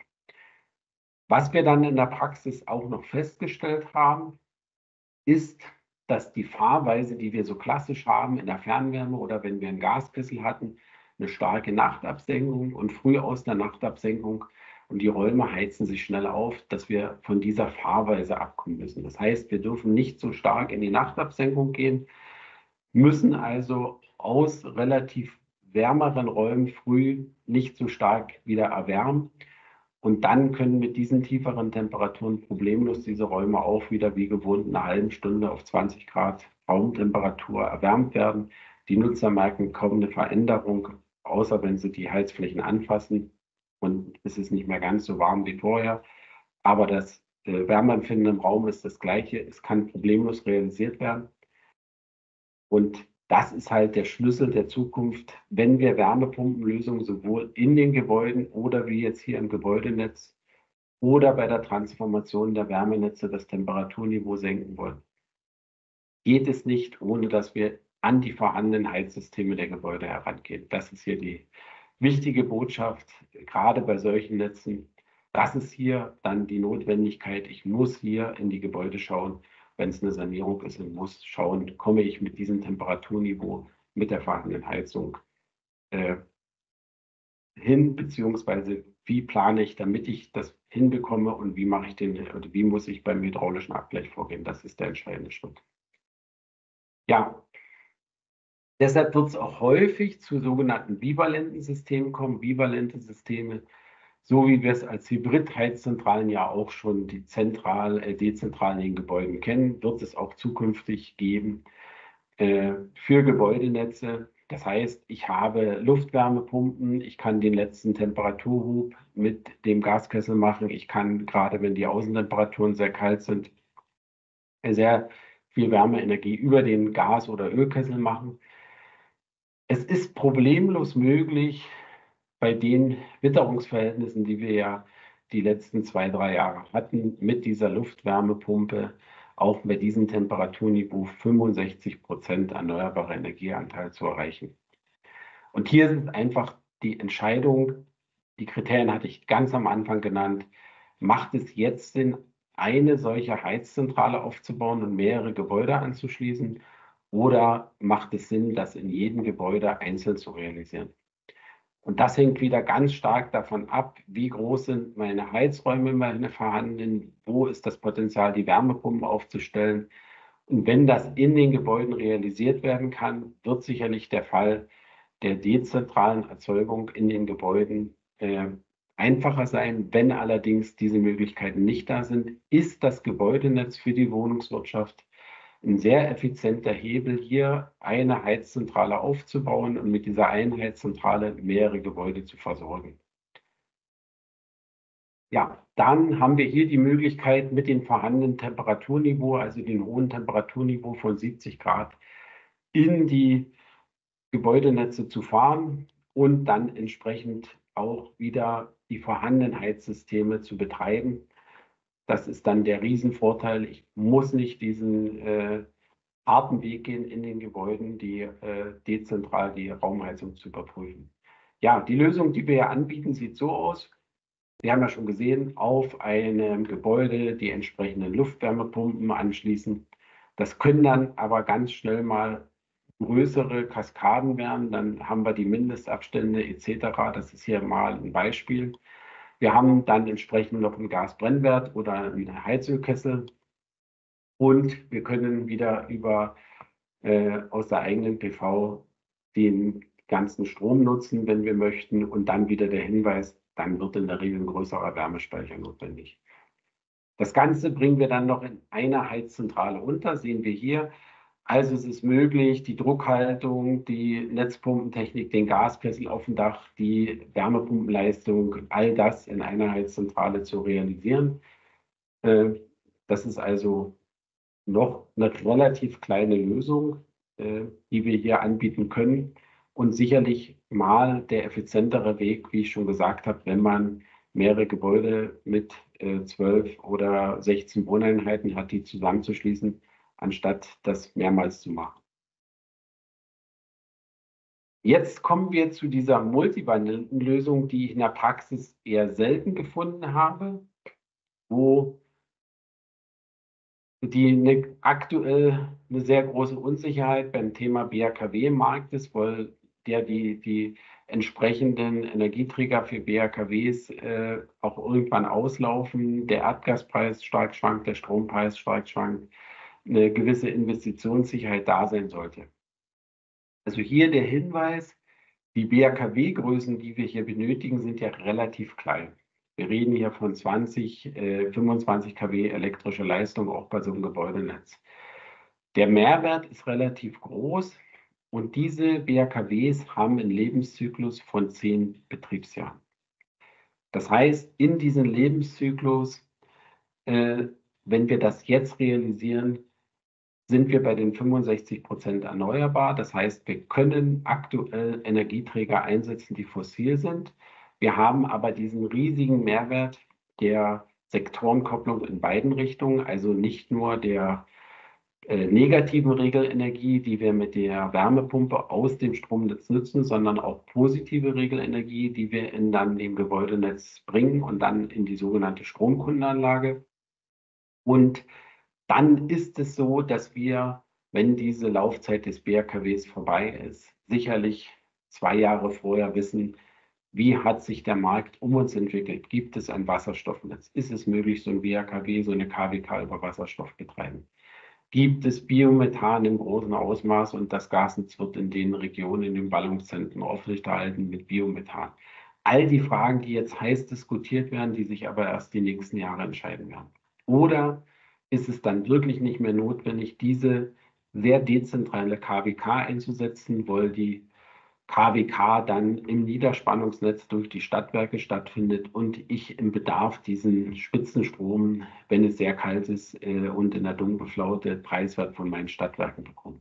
Was wir dann in der Praxis auch noch festgestellt haben, ist, dass die Fahrweise, die wir so klassisch haben in der Fernwärme oder wenn wir einen Gaskessel hatten, eine starke Nachtabsenkung und früh aus der Nachtabsenkung und die Räume heizen sich schnell auf, dass wir von dieser Fahrweise abkommen müssen. Das heißt, wir dürfen nicht so stark in die Nachtabsenkung gehen. müssen also aus relativ wärmeren Räumen früh nicht so stark wieder erwärmen. Und dann können mit diesen tieferen Temperaturen problemlos diese Räume auch wieder wie gewohnt eine halbe Stunde auf 20 Grad Raumtemperatur erwärmt werden. Die Nutzer merken kaum eine Veränderung, außer wenn sie die Heizflächen anfassen und es ist nicht mehr ganz so warm wie vorher. Aber das äh, Wärmeempfinden im Raum ist das gleiche. Es kann problemlos realisiert werden. Und das ist halt der Schlüssel der Zukunft, wenn wir Wärmepumpenlösungen sowohl in den Gebäuden oder wie jetzt hier im Gebäudenetz oder bei der Transformation der Wärmenetze das Temperaturniveau senken wollen. Geht es nicht, ohne dass wir an die vorhandenen Heizsysteme der Gebäude herangehen. Das ist hier die wichtige Botschaft, gerade bei solchen Netzen. Das ist hier dann die Notwendigkeit. Ich muss hier in die Gebäude schauen wenn es eine Sanierung ist und muss schauen, komme ich mit diesem Temperaturniveau mit der vorhandenen Heizung äh, hin, beziehungsweise wie plane ich, damit ich das hinbekomme und wie mache ich den, oder wie muss ich beim hydraulischen Abgleich vorgehen. Das ist der entscheidende Schritt. Ja, deshalb wird es auch häufig zu sogenannten bivalenten Systemen kommen. Bivalente Systeme so wie wir es als Hybrid-Heizzentralen ja auch schon die zentral, äh, dezentral in den Gebäuden kennen, wird es auch zukünftig geben äh, für Gebäudenetze. Das heißt, ich habe Luftwärmepumpen, ich kann den letzten Temperaturhub mit dem Gaskessel machen. Ich kann, gerade wenn die Außentemperaturen sehr kalt sind, sehr viel Wärmeenergie über den Gas- oder Ölkessel machen. Es ist problemlos möglich, bei den Witterungsverhältnissen, die wir ja die letzten zwei, drei Jahre hatten, mit dieser Luftwärmepumpe auch bei diesem Temperaturniveau 65 Prozent erneuerbare Energieanteil zu erreichen. Und hier ist einfach die Entscheidung, die Kriterien hatte ich ganz am Anfang genannt, macht es jetzt Sinn, eine solche Heizzentrale aufzubauen und mehrere Gebäude anzuschließen? Oder macht es Sinn, das in jedem Gebäude einzeln zu realisieren? Und das hängt wieder ganz stark davon ab, wie groß sind meine Heizräume meine vorhanden, wo ist das Potenzial, die Wärmepumpen aufzustellen. Und wenn das in den Gebäuden realisiert werden kann, wird sicherlich der Fall der dezentralen Erzeugung in den Gebäuden äh, einfacher sein. Wenn allerdings diese Möglichkeiten nicht da sind, ist das Gebäudenetz für die Wohnungswirtschaft ein sehr effizienter Hebel, hier eine Heizzentrale aufzubauen und mit dieser einen Heizzentrale mehrere Gebäude zu versorgen. Ja, dann haben wir hier die Möglichkeit mit dem vorhandenen Temperaturniveau, also dem hohen Temperaturniveau von 70 Grad, in die Gebäudenetze zu fahren und dann entsprechend auch wieder die vorhandenen Heizsysteme zu betreiben das ist dann der Riesenvorteil. Ich muss nicht diesen äh, harten Weg gehen in den Gebäuden, die äh, dezentral die Raumheizung zu überprüfen. Ja, die Lösung, die wir ja anbieten, sieht so aus. Wir haben ja schon gesehen, auf einem Gebäude die entsprechenden Luftwärmepumpen anschließen. Das können dann aber ganz schnell mal größere Kaskaden werden. Dann haben wir die Mindestabstände etc. Das ist hier mal ein Beispiel. Wir haben dann entsprechend noch einen Gasbrennwert oder einen Heizölkessel und wir können wieder über äh, aus der eigenen PV den ganzen Strom nutzen, wenn wir möchten. Und dann wieder der Hinweis, dann wird in der Regel ein größerer Wärmespeicher notwendig. Das Ganze bringen wir dann noch in einer Heizzentrale unter, sehen wir hier. Also es ist möglich, die Druckhaltung, die Netzpumpentechnik, den Gaskessel auf dem Dach, die Wärmepumpenleistung, all das in einer Heizzentrale zu realisieren. Äh, das ist also noch eine relativ kleine Lösung, äh, die wir hier anbieten können und sicherlich mal der effizientere Weg, wie ich schon gesagt habe, wenn man mehrere Gebäude mit äh, zwölf oder 16 Wohneinheiten hat, die zusammenzuschließen anstatt das mehrmals zu machen. Jetzt kommen wir zu dieser multivalenten Lösung, die ich in der Praxis eher selten gefunden habe, wo die eine, aktuell eine sehr große Unsicherheit beim Thema BHKW im Markt ist, weil der die, die entsprechenden Energieträger für BHKWs äh, auch irgendwann auslaufen, der Erdgaspreis stark schwankt, der Strompreis stark schwankt eine gewisse Investitionssicherheit da sein sollte. Also hier der Hinweis, die BHKW-Größen, die wir hier benötigen, sind ja relativ klein. Wir reden hier von 20, äh, 25 kW elektrischer Leistung auch bei so einem Gebäudenetz. Der Mehrwert ist relativ groß und diese BHKWs haben einen Lebenszyklus von zehn Betriebsjahren. Das heißt, in diesem Lebenszyklus, äh, wenn wir das jetzt realisieren, sind wir bei den 65 Prozent erneuerbar. Das heißt, wir können aktuell Energieträger einsetzen, die fossil sind. Wir haben aber diesen riesigen Mehrwert der Sektorenkopplung in beiden Richtungen, also nicht nur der äh, negativen Regelenergie, die wir mit der Wärmepumpe aus dem Stromnetz nutzen, sondern auch positive Regelenergie, die wir in dann dem Gebäudenetz bringen und dann in die sogenannte Stromkundenanlage. Und dann ist es so, dass wir, wenn diese Laufzeit des BRKWs vorbei ist, sicherlich zwei Jahre vorher wissen, wie hat sich der Markt um uns entwickelt? Gibt es ein Wasserstoffnetz? Ist es möglich, so ein BRKW, so eine KWK über Wasserstoff betreiben? Gibt es Biomethan im großen Ausmaß und das Gasnetz wird in den Regionen, in den Ballungszentren aufrechterhalten mit Biomethan? All die Fragen, die jetzt heiß diskutiert werden, die sich aber erst die nächsten Jahre entscheiden werden. Oder ist es dann wirklich nicht mehr notwendig, diese sehr dezentrale KWK einzusetzen, weil die KWK dann im Niederspannungsnetz durch die Stadtwerke stattfindet und ich im Bedarf diesen Spitzenstrom, wenn es sehr kalt ist äh, und in der Dunkelflaute, preiswert von meinen Stadtwerken bekomme.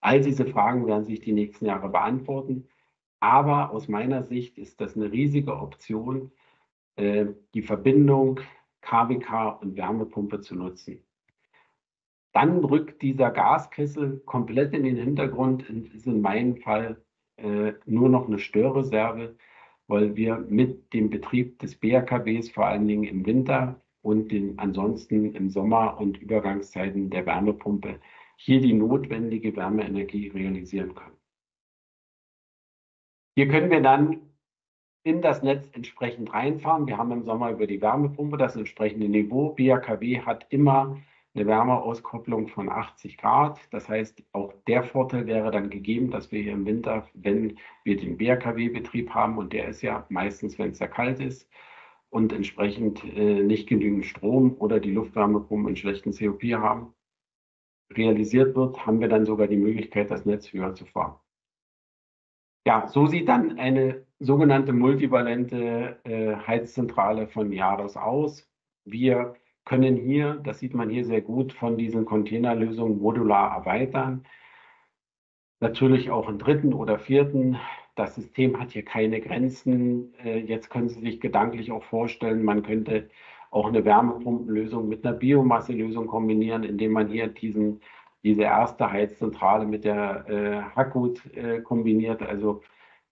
All diese Fragen werden sich die nächsten Jahre beantworten. Aber aus meiner Sicht ist das eine riesige Option, äh, die Verbindung KWK und Wärmepumpe zu nutzen. Dann rückt dieser Gaskessel komplett in den Hintergrund und ist in meinem Fall äh, nur noch eine Störreserve, weil wir mit dem Betrieb des BRKWs vor allen Dingen im Winter und den, ansonsten im Sommer und Übergangszeiten der Wärmepumpe hier die notwendige Wärmeenergie realisieren können. Hier können wir dann in das Netz entsprechend reinfahren. Wir haben im Sommer über die Wärmepumpe das entsprechende Niveau. BRKW hat immer eine Wärmeauskopplung von 80 Grad. Das heißt, auch der Vorteil wäre dann gegeben, dass wir hier im Winter, wenn wir den BRKW-Betrieb haben, und der ist ja meistens, wenn es sehr kalt ist, und entsprechend äh, nicht genügend Strom oder die Luftwärmepumpen einen schlechten COP haben, realisiert wird, haben wir dann sogar die Möglichkeit, das Netz höher zu fahren. Ja, so sieht dann eine sogenannte multivalente äh, Heizzentrale von Jahres aus. Wir können hier, das sieht man hier sehr gut, von diesen Containerlösungen modular erweitern. Natürlich auch einen dritten oder vierten. Das System hat hier keine Grenzen. Äh, jetzt können Sie sich gedanklich auch vorstellen, man könnte auch eine Wärmepumpenlösung mit einer Biomasselösung kombinieren, indem man hier diesen, diese erste Heizzentrale mit der äh, Hackgut äh, kombiniert. Also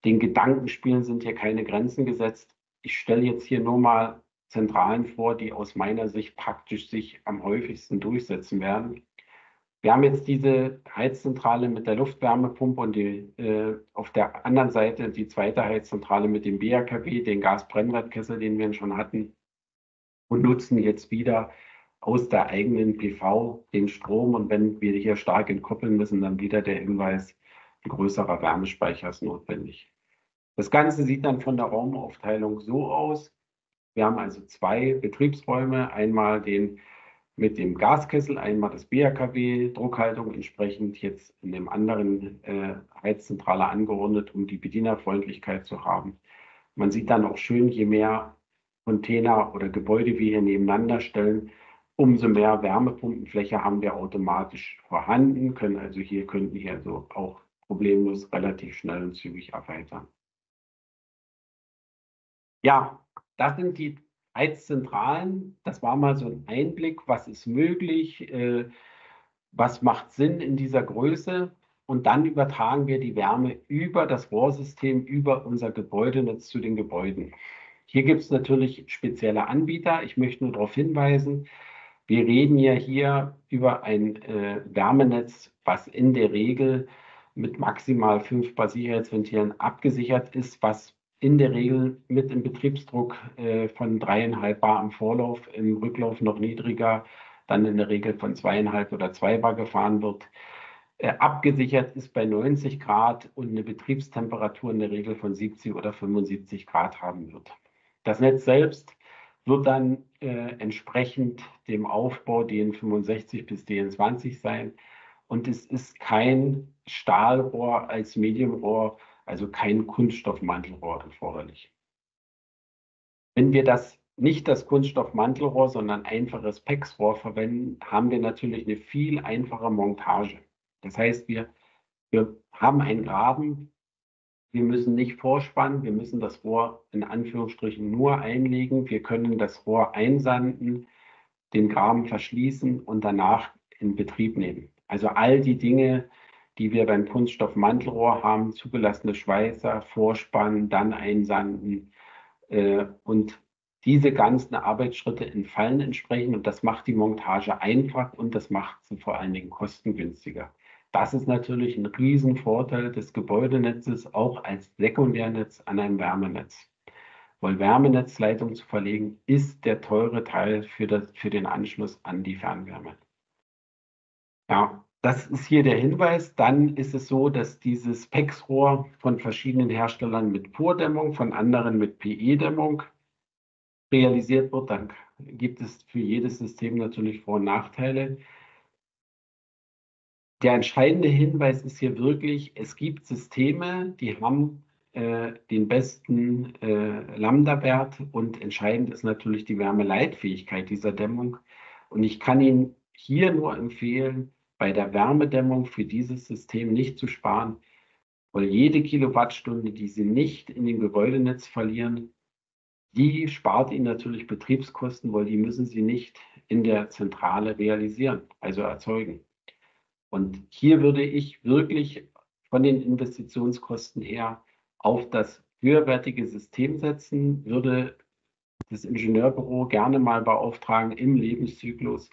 den Gedankenspielen sind hier keine Grenzen gesetzt. Ich stelle jetzt hier nur mal Zentralen vor, die aus meiner Sicht praktisch sich am häufigsten durchsetzen werden. Wir haben jetzt diese Heizzentrale mit der Luftwärmepumpe und die, äh, auf der anderen Seite die zweite Heizzentrale mit dem BHKW, den Gasbrennwertkessel, den wir schon hatten, und nutzen jetzt wieder aus der eigenen PV den Strom. Und wenn wir hier stark entkoppeln müssen, dann wieder der Hinweis, größerer Wärmespeicher ist notwendig. Das Ganze sieht dann von der Raumaufteilung so aus. Wir haben also zwei Betriebsräume, einmal den mit dem Gaskessel, einmal das BHKW, Druckhaltung entsprechend jetzt in dem anderen äh, Heizzentrale angeordnet, um die Bedienerfreundlichkeit zu haben. Man sieht dann auch schön, je mehr Container oder Gebäude wir hier nebeneinander stellen, umso mehr Wärmepumpenfläche haben wir automatisch vorhanden, können also hier, könnten hier also auch problemlos relativ schnell und zügig erweitern. Ja, das sind die Heizzentralen. Das war mal so ein Einblick, was ist möglich, äh, was macht Sinn in dieser Größe. Und dann übertragen wir die Wärme über das Rohrsystem, über unser Gebäudenetz zu den Gebäuden. Hier gibt es natürlich spezielle Anbieter. Ich möchte nur darauf hinweisen, wir reden ja hier über ein äh, Wärmenetz, was in der Regel mit maximal fünf Bar-Sicherheitsventilen abgesichert ist, was in der Regel mit einem Betriebsdruck äh, von dreieinhalb Bar im Vorlauf, im Rücklauf noch niedriger, dann in der Regel von zweieinhalb oder zwei Bar gefahren wird. äh, abgesichert ist bei 90 Grad und eine Betriebstemperatur in der Regel von 70 oder 75 Grad haben wird. Das Netz selbst wird dann äh, entsprechend dem Aufbau DN65 bis DN20 sein. Und es ist kein Stahlrohr als Mediumrohr, also kein Kunststoffmantelrohr erforderlich. Wenn wir das nicht das Kunststoffmantelrohr, sondern einfaches PEX-Rohr verwenden, haben wir natürlich eine viel einfache Montage. Das heißt, wir, wir haben einen Graben, wir müssen nicht vorspannen, wir müssen das Rohr in Anführungsstrichen nur einlegen, wir können das Rohr einsanden, den Graben verschließen und danach in Betrieb nehmen. Also all die Dinge, die wir beim Kunststoffmantelrohr haben, zugelassene Schweißer, Vorspannen, dann einsanden äh, und diese ganzen Arbeitsschritte entfallen entsprechend und das macht die Montage einfach und das macht sie vor allen Dingen kostengünstiger. Das ist natürlich ein Riesenvorteil des Gebäudenetzes, auch als Sekundärnetz an einem Wärmenetz. Weil Wärmenetzleitung zu verlegen, ist der teure Teil für, das, für den Anschluss an die Fernwärme. Ja, das ist hier der Hinweis. Dann ist es so, dass dieses PEX-Rohr von verschiedenen Herstellern mit Purdämmung, von anderen mit PE-Dämmung realisiert wird. Dann gibt es für jedes System natürlich Vor- und Nachteile. Der entscheidende Hinweis ist hier wirklich, es gibt Systeme, die haben äh, den besten äh, Lambda-Wert und entscheidend ist natürlich die Wärmeleitfähigkeit dieser Dämmung. Und ich kann Ihnen hier nur empfehlen, bei der Wärmedämmung für dieses System nicht zu sparen, weil jede Kilowattstunde, die Sie nicht in dem Gebäudenetz verlieren, die spart Ihnen natürlich Betriebskosten, weil die müssen Sie nicht in der Zentrale realisieren, also erzeugen. Und hier würde ich wirklich von den Investitionskosten her auf das höherwertige System setzen, würde das Ingenieurbüro gerne mal beauftragen, im Lebenszyklus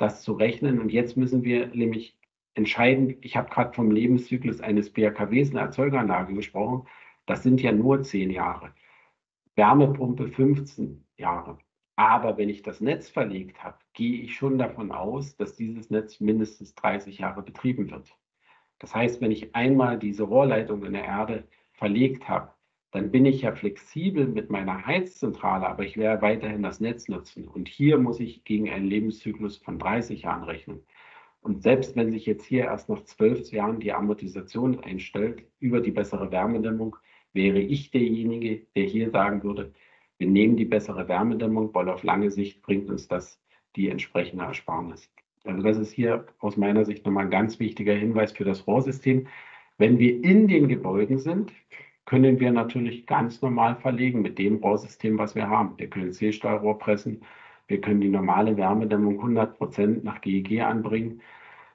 das zu rechnen. Und jetzt müssen wir nämlich entscheiden, ich habe gerade vom Lebenszyklus eines BRKWs, einer Erzeugeranlage gesprochen, das sind ja nur zehn Jahre. Wärmepumpe 15 Jahre. Aber wenn ich das Netz verlegt habe, gehe ich schon davon aus, dass dieses Netz mindestens 30 Jahre betrieben wird. Das heißt, wenn ich einmal diese Rohrleitung in der Erde verlegt habe, dann bin ich ja flexibel mit meiner Heizzentrale, aber ich werde weiterhin das Netz nutzen. Und hier muss ich gegen einen Lebenszyklus von 30 Jahren rechnen. Und selbst wenn sich jetzt hier erst nach zwölf Jahren die Amortisation einstellt über die bessere Wärmedämmung, wäre ich derjenige, der hier sagen würde, wir nehmen die bessere Wärmedämmung, weil auf lange Sicht bringt uns das die entsprechende Ersparnis. Also das ist hier aus meiner Sicht nochmal ein ganz wichtiger Hinweis für das Rohrsystem. Wenn wir in den Gebäuden sind, können wir natürlich ganz normal verlegen mit dem Rohrsystem, was wir haben. Wir können C-Stahlrohr pressen, wir können die normale Wärmedämmung 100 Prozent nach GEG anbringen.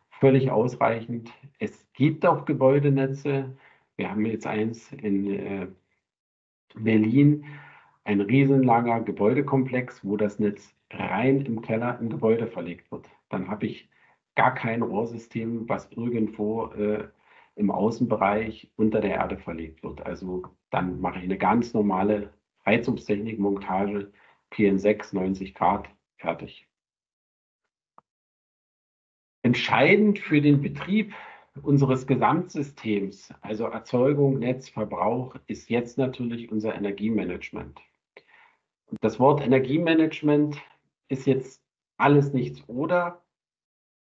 Völlig ausreichend. Es gibt auch Gebäudenetze. Wir haben jetzt eins in äh, Berlin, ein riesenlanger Gebäudekomplex, wo das Netz rein im Keller im Gebäude verlegt wird. Dann habe ich gar kein Rohrsystem, was irgendwo äh, im Außenbereich unter der Erde verlegt wird. Also dann mache ich eine ganz normale Heizungstechnik, Montage, PN6, 90 Grad, fertig. Entscheidend für den Betrieb unseres Gesamtsystems, also Erzeugung, Netz, Verbrauch, ist jetzt natürlich unser Energiemanagement. Das Wort Energiemanagement ist jetzt alles nichts oder,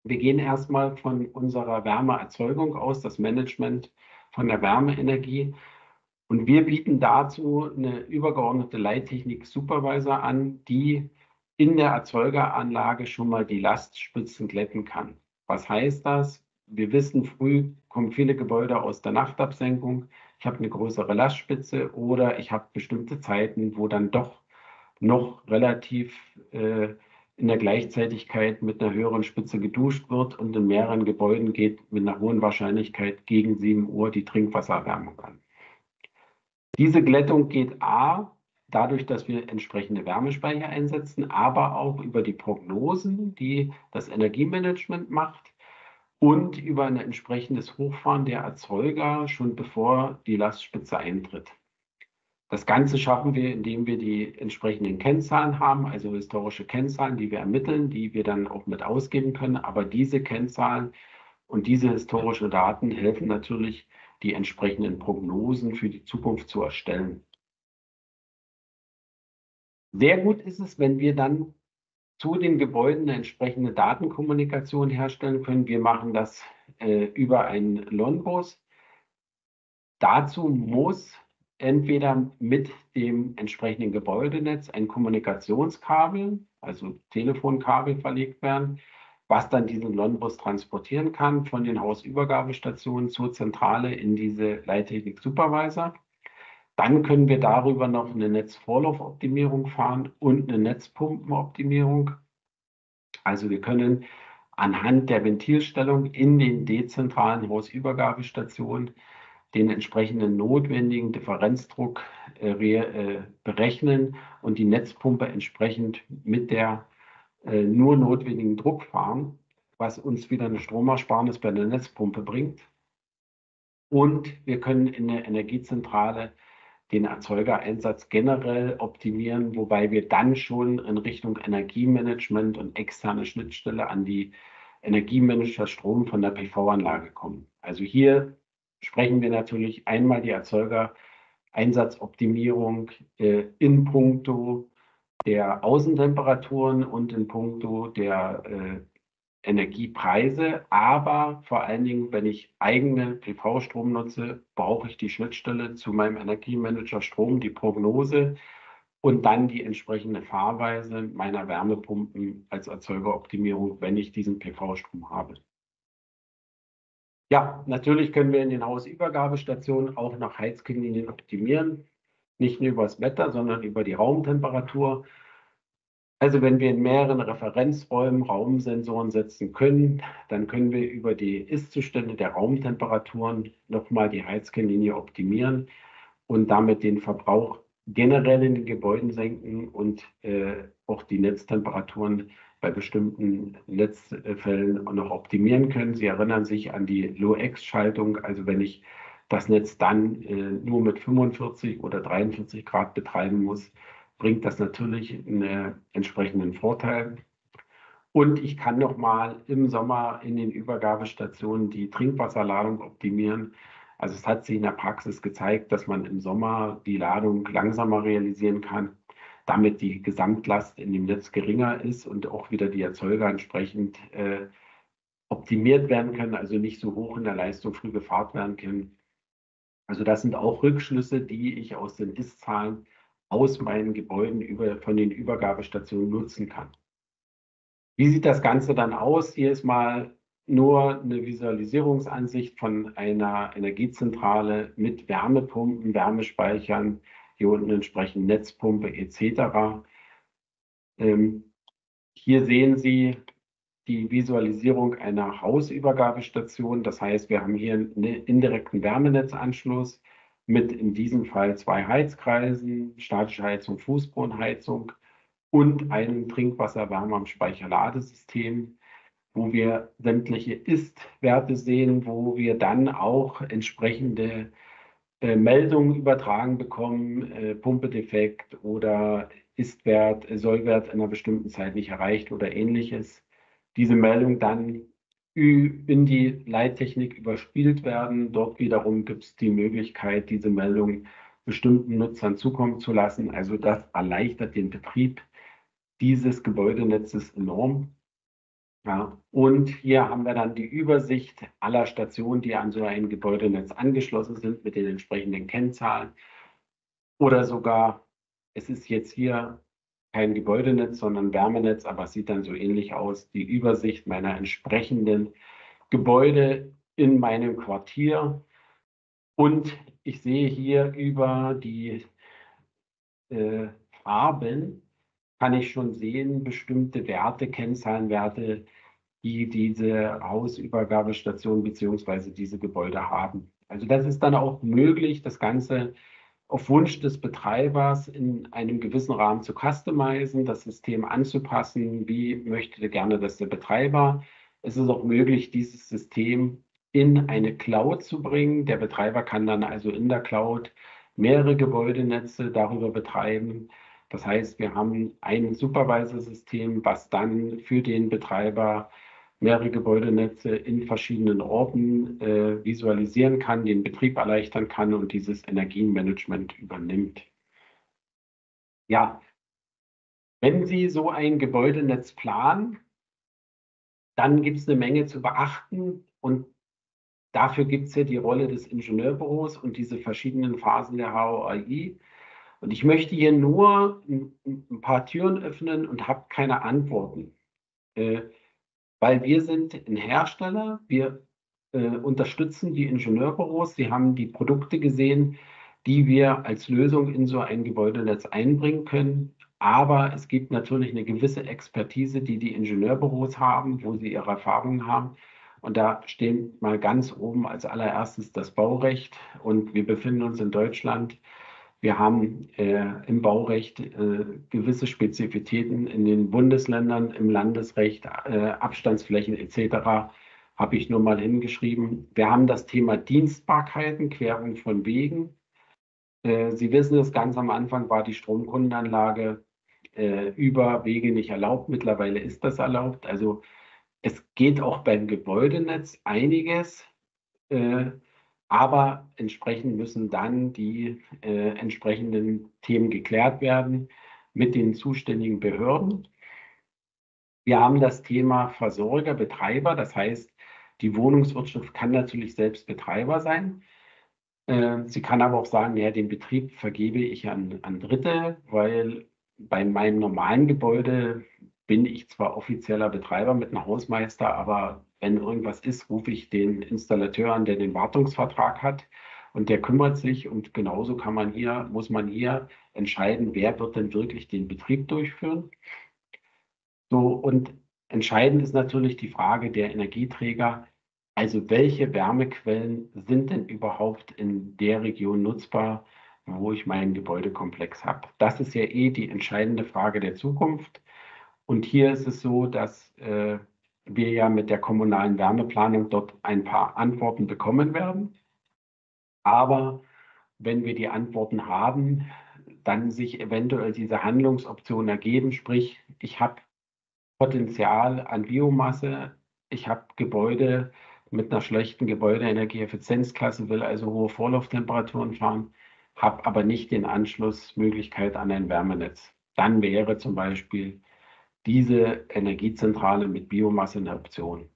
wir gehen erstmal von unserer Wärmeerzeugung aus, das Management von der Wärmeenergie. Und wir bieten dazu eine übergeordnete Leittechnik Supervisor an, die in der Erzeugeranlage schon mal die Lastspitzen glätten kann. Was heißt das? Wir wissen, früh kommen viele Gebäude aus der Nachtabsenkung. Ich habe eine größere Lastspitze oder ich habe bestimmte Zeiten, wo dann doch noch relativ äh, in der Gleichzeitigkeit mit einer höheren Spitze geduscht wird und in mehreren Gebäuden geht mit einer hohen Wahrscheinlichkeit gegen 7 Uhr die Trinkwassererwärmung an. Diese Glättung geht A, dadurch, dass wir entsprechende Wärmespeicher einsetzen, aber auch über die Prognosen, die das Energiemanagement macht und über ein entsprechendes Hochfahren der Erzeuger schon bevor die Lastspitze eintritt. Das Ganze schaffen wir, indem wir die entsprechenden Kennzahlen haben, also historische Kennzahlen, die wir ermitteln, die wir dann auch mit ausgeben können. Aber diese Kennzahlen Und diese historischen Daten helfen natürlich, die entsprechenden Prognosen für die Zukunft zu erstellen. Sehr gut ist es, wenn wir dann zu den Gebäuden eine entsprechende Datenkommunikation herstellen können. Wir machen das äh, über einen LON-Bus. Dazu muss entweder mit dem entsprechenden Gebäudenetz ein Kommunikationskabel, also Telefonkabel verlegt werden, was dann diesen LON-Bus transportieren kann von den Hausübergabestationen zur Zentrale in diese Leittechnik-Supervisor. Dann können wir darüber noch eine Netzvorlaufoptimierung fahren und eine Netzpumpenoptimierung. Also wir können anhand der Ventilstellung in den dezentralen Hausübergabestationen den entsprechenden notwendigen Differenzdruck äh, äh, berechnen und die Netzpumpe entsprechend mit der äh, nur notwendigen Druck fahren, was uns wieder eine Stromersparnis bei der Netzpumpe bringt. Und wir können in der Energiezentrale den Erzeugereinsatz generell optimieren, wobei wir dann schon in Richtung Energiemanagement und externe Schnittstelle an die Energiemanager Strom von der PV-Anlage kommen. Also hier sprechen wir natürlich einmal die Erzeugereinsatzoptimierung äh, in puncto der Außentemperaturen und in puncto der äh, Energiepreise, aber vor allen Dingen, wenn ich eigene PV-Strom nutze, brauche ich die Schnittstelle zu meinem Energiemanager Strom, die Prognose und dann die entsprechende Fahrweise meiner Wärmepumpen als Erzeugeroptimierung, wenn ich diesen PV-Strom habe. Ja, natürlich können wir in den Hausübergabestationen auch nach Heizklinien optimieren, nicht nur über das Wetter, sondern über die Raumtemperatur. Also wenn wir in mehreren Referenzräumen Raumsensoren setzen können, dann können wir über die Ist-Zustände der Raumtemperaturen nochmal die Heizkennlinie optimieren und damit den Verbrauch generell in den Gebäuden senken und äh, auch die Netztemperaturen bei bestimmten Netzfällen noch optimieren können. Sie erinnern sich an die Low-X-Schaltung, also wenn ich das Netz dann äh, nur mit 45 oder 43 Grad betreiben muss, bringt das natürlich einen entsprechenden Vorteil. Und ich kann nochmal im Sommer in den Übergabestationen die Trinkwasserladung optimieren. Also es hat sich in der Praxis gezeigt, dass man im Sommer die Ladung langsamer realisieren kann, damit die Gesamtlast in dem Netz geringer ist und auch wieder die Erzeuger entsprechend äh, optimiert werden können, also nicht so hoch in der Leistung früh gefahren werden können. Also das sind auch Rückschlüsse, die ich aus den Ist-Zahlen aus meinen Gebäuden über, von den Übergabestationen nutzen kann. Wie sieht das Ganze dann aus? Hier ist mal nur eine Visualisierungsansicht von einer Energiezentrale mit Wärmepumpen, Wärmespeichern, hier unten entsprechend Netzpumpe etc. Ähm, hier sehen Sie die Visualisierung einer Hausübergabestation. Das heißt, wir haben hier einen indirekten Wärmenetzanschluss mit in diesem Fall zwei Heizkreisen, statische Heizung, Fußbodenheizung und einem Trinkwasserwärme am Speicherladesystem, wo wir sämtliche Ist-Werte sehen, wo wir dann auch entsprechende äh, Meldungen übertragen bekommen, äh, Pumpedefekt oder Ist-Wert, Sollwert in einer bestimmten Zeit nicht erreicht oder ähnliches. Diese Meldung dann in die Leittechnik überspielt werden. Dort wiederum gibt es die Möglichkeit, diese Meldung bestimmten Nutzern zukommen zu lassen. Also das erleichtert den Betrieb dieses Gebäudenetzes enorm. Ja, und hier haben wir dann die Übersicht aller Stationen, die an so ein Gebäudenetz angeschlossen sind mit den entsprechenden Kennzahlen. Oder sogar, es ist jetzt hier kein Gebäudenetz, sondern Wärmenetz, aber es sieht dann so ähnlich aus, die Übersicht meiner entsprechenden Gebäude in meinem Quartier. Und ich sehe hier über die äh, Farben, kann ich schon sehen, bestimmte Werte, Kennzahlenwerte, die diese Hausübergabestation bzw. diese Gebäude haben. Also das ist dann auch möglich, das Ganze auf Wunsch des Betreibers in einem gewissen Rahmen zu customizen, das System anzupassen, wie möchte gerne das der Betreiber. Es ist auch möglich, dieses System in eine Cloud zu bringen. Der Betreiber kann dann also in der Cloud mehrere Gebäudenetze darüber betreiben. Das heißt, wir haben ein Supervisor-System, was dann für den Betreiber mehrere Gebäudenetze in verschiedenen Orten äh, visualisieren kann, den Betrieb erleichtern kann und dieses Energienmanagement übernimmt. Ja, wenn Sie so ein Gebäudenetz planen, dann gibt es eine Menge zu beachten und dafür gibt es ja die Rolle des Ingenieurbüros und diese verschiedenen Phasen der HOAI. Und ich möchte hier nur ein, paar Türen öffnen und habe keine Antworten. Äh, weil wir sind ein Hersteller, wir äh, unterstützen die Ingenieurbüros, sie haben die Produkte gesehen, die wir als Lösung in so ein Gebäudenetz einbringen können. Aber es gibt natürlich eine gewisse Expertise, die die Ingenieurbüros haben, wo sie ihre Erfahrungen haben. Und da stehen mal ganz oben als allererstes das Baurecht. Und wir befinden uns in Deutschland wir haben äh, im Baurecht äh, gewisse Spezifitäten in den Bundesländern, im Landesrecht, äh, Abstandsflächen etc. habe ich nur mal hingeschrieben. Wir haben das Thema Dienstbarkeiten, Querung von Wegen. Äh, Sie wissen es, ganz am Anfang war die Stromkundenanlage äh, über Wege nicht erlaubt. Mittlerweile ist das erlaubt. Also es geht auch beim Gebäudenetz einiges. Aber entsprechend müssen dann die äh, entsprechenden Themen geklärt werden mit den zuständigen Behörden. Wir haben das Thema Versorger, Betreiber. Das heißt, die Wohnungswirtschaft kann natürlich selbst Betreiber sein. Äh, sie kann aber auch sagen, ja, den Betrieb vergebe ich an, an Dritte, weil bei meinem normalen Gebäude bin ich zwar offizieller Betreiber mit einem Hausmeister, aber wenn irgendwas ist, rufe ich den Installateur an, der den Wartungsvertrag hat und der kümmert sich und genauso kann man hier, muss man hier entscheiden, wer wird denn wirklich den Betrieb durchführen. So, und entscheidend ist natürlich die Frage der Energieträger, also welche Wärmequellen sind denn überhaupt in der Region nutzbar, wo ich meinen Gebäudekomplex habe? Das ist ja eh die entscheidende Frage der Zukunft. Und hier ist es so, dass äh, wir ja mit der kommunalen Wärmeplanung dort ein paar Antworten bekommen werden. Aber wenn wir die Antworten haben, dann sich eventuell diese Handlungsoptionen ergeben, sprich, ich habe Potenzial an Biomasse, ich habe Gebäude mit einer schlechten Gebäudeenergieeffizienzklasse, will also hohe Vorlauftemperaturen fahren, habe aber nicht den Anschlussmöglichkeit an ein Wärmenetz. Dann wäre zum Beispiel diese Energiezentrale mit Biomasse eine Option.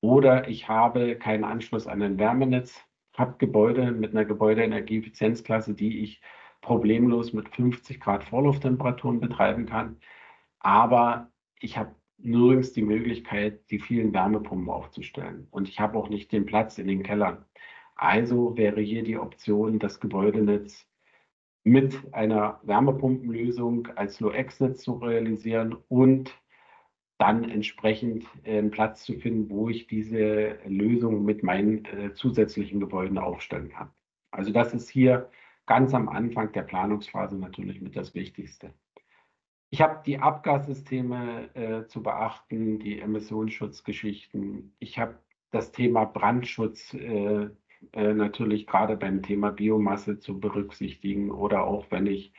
Oder ich habe keinen Anschluss an ein Wärmenetz, habe Gebäude mit einer Gebäudeenergieeffizienzklasse, die ich problemlos mit 50 Grad Vorlufttemperaturen betreiben kann. Aber ich habe nirgends die Möglichkeit, die vielen Wärmepumpen aufzustellen. Und ich habe auch nicht den Platz in den Kellern. Also wäre hier die Option, das Gebäudenetz mit einer Wärmepumpenlösung als Low-X-Netz zu realisieren und dann entsprechend äh, einen Platz zu finden, wo ich diese Lösung mit meinen äh, zusätzlichen Gebäuden aufstellen kann. Also das ist hier ganz am Anfang der Planungsphase natürlich mit das Wichtigste. Ich habe die Abgassysteme äh, zu beachten, die Emissionsschutzgeschichten. Ich habe das Thema Brandschutz äh, äh, natürlich gerade beim Thema Biomasse zu berücksichtigen oder auch wenn ich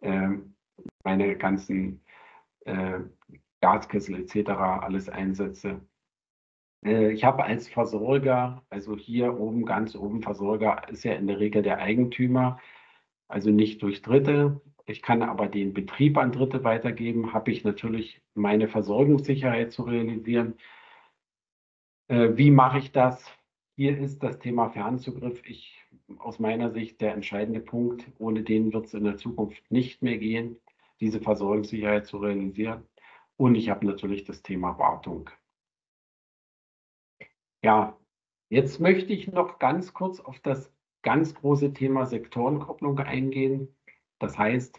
äh, meine ganzen äh, Gaskessel etc. alles einsetze. Äh, ich habe als Versorger, also hier oben, ganz oben Versorger, ist ja in der Regel der Eigentümer, also nicht durch Dritte. Ich kann aber den Betrieb an Dritte weitergeben, habe ich natürlich meine Versorgungssicherheit zu realisieren. Äh, wie mache ich das? Hier ist das Thema Fernzugriff ich, aus meiner Sicht der entscheidende Punkt. Ohne den wird es in der Zukunft nicht mehr gehen, diese Versorgungssicherheit zu realisieren. Und ich habe natürlich das Thema Wartung. Ja, jetzt möchte ich noch ganz kurz auf das ganz große Thema Sektorenkopplung eingehen. Das heißt,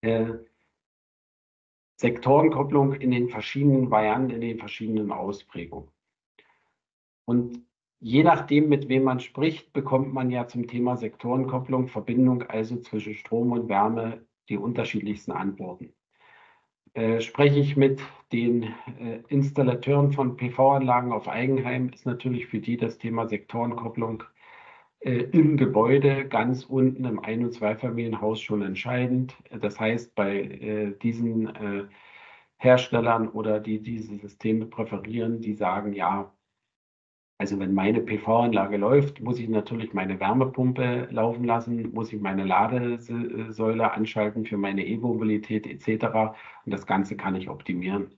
äh, Sektorenkopplung in den verschiedenen Varianten, in den verschiedenen Ausprägungen. Und je nachdem, mit wem man spricht, bekommt man ja zum Thema Sektorenkopplung, Verbindung also zwischen Strom und Wärme die unterschiedlichsten Antworten. Äh, spreche ich mit den äh, Installateuren von PV-Anlagen auf Eigenheim, ist natürlich für die das Thema Sektorenkopplung äh, im Gebäude ganz unten im Ein- und Zweifamilienhaus schon entscheidend. Das heißt, bei äh, diesen äh, Herstellern oder die diese Systeme präferieren, die sagen, ja, also wenn meine PV-Anlage läuft, muss ich natürlich meine Wärmepumpe laufen lassen, muss ich meine Ladesäule anschalten für meine E-Mobilität etc. Und das Ganze kann ich optimieren.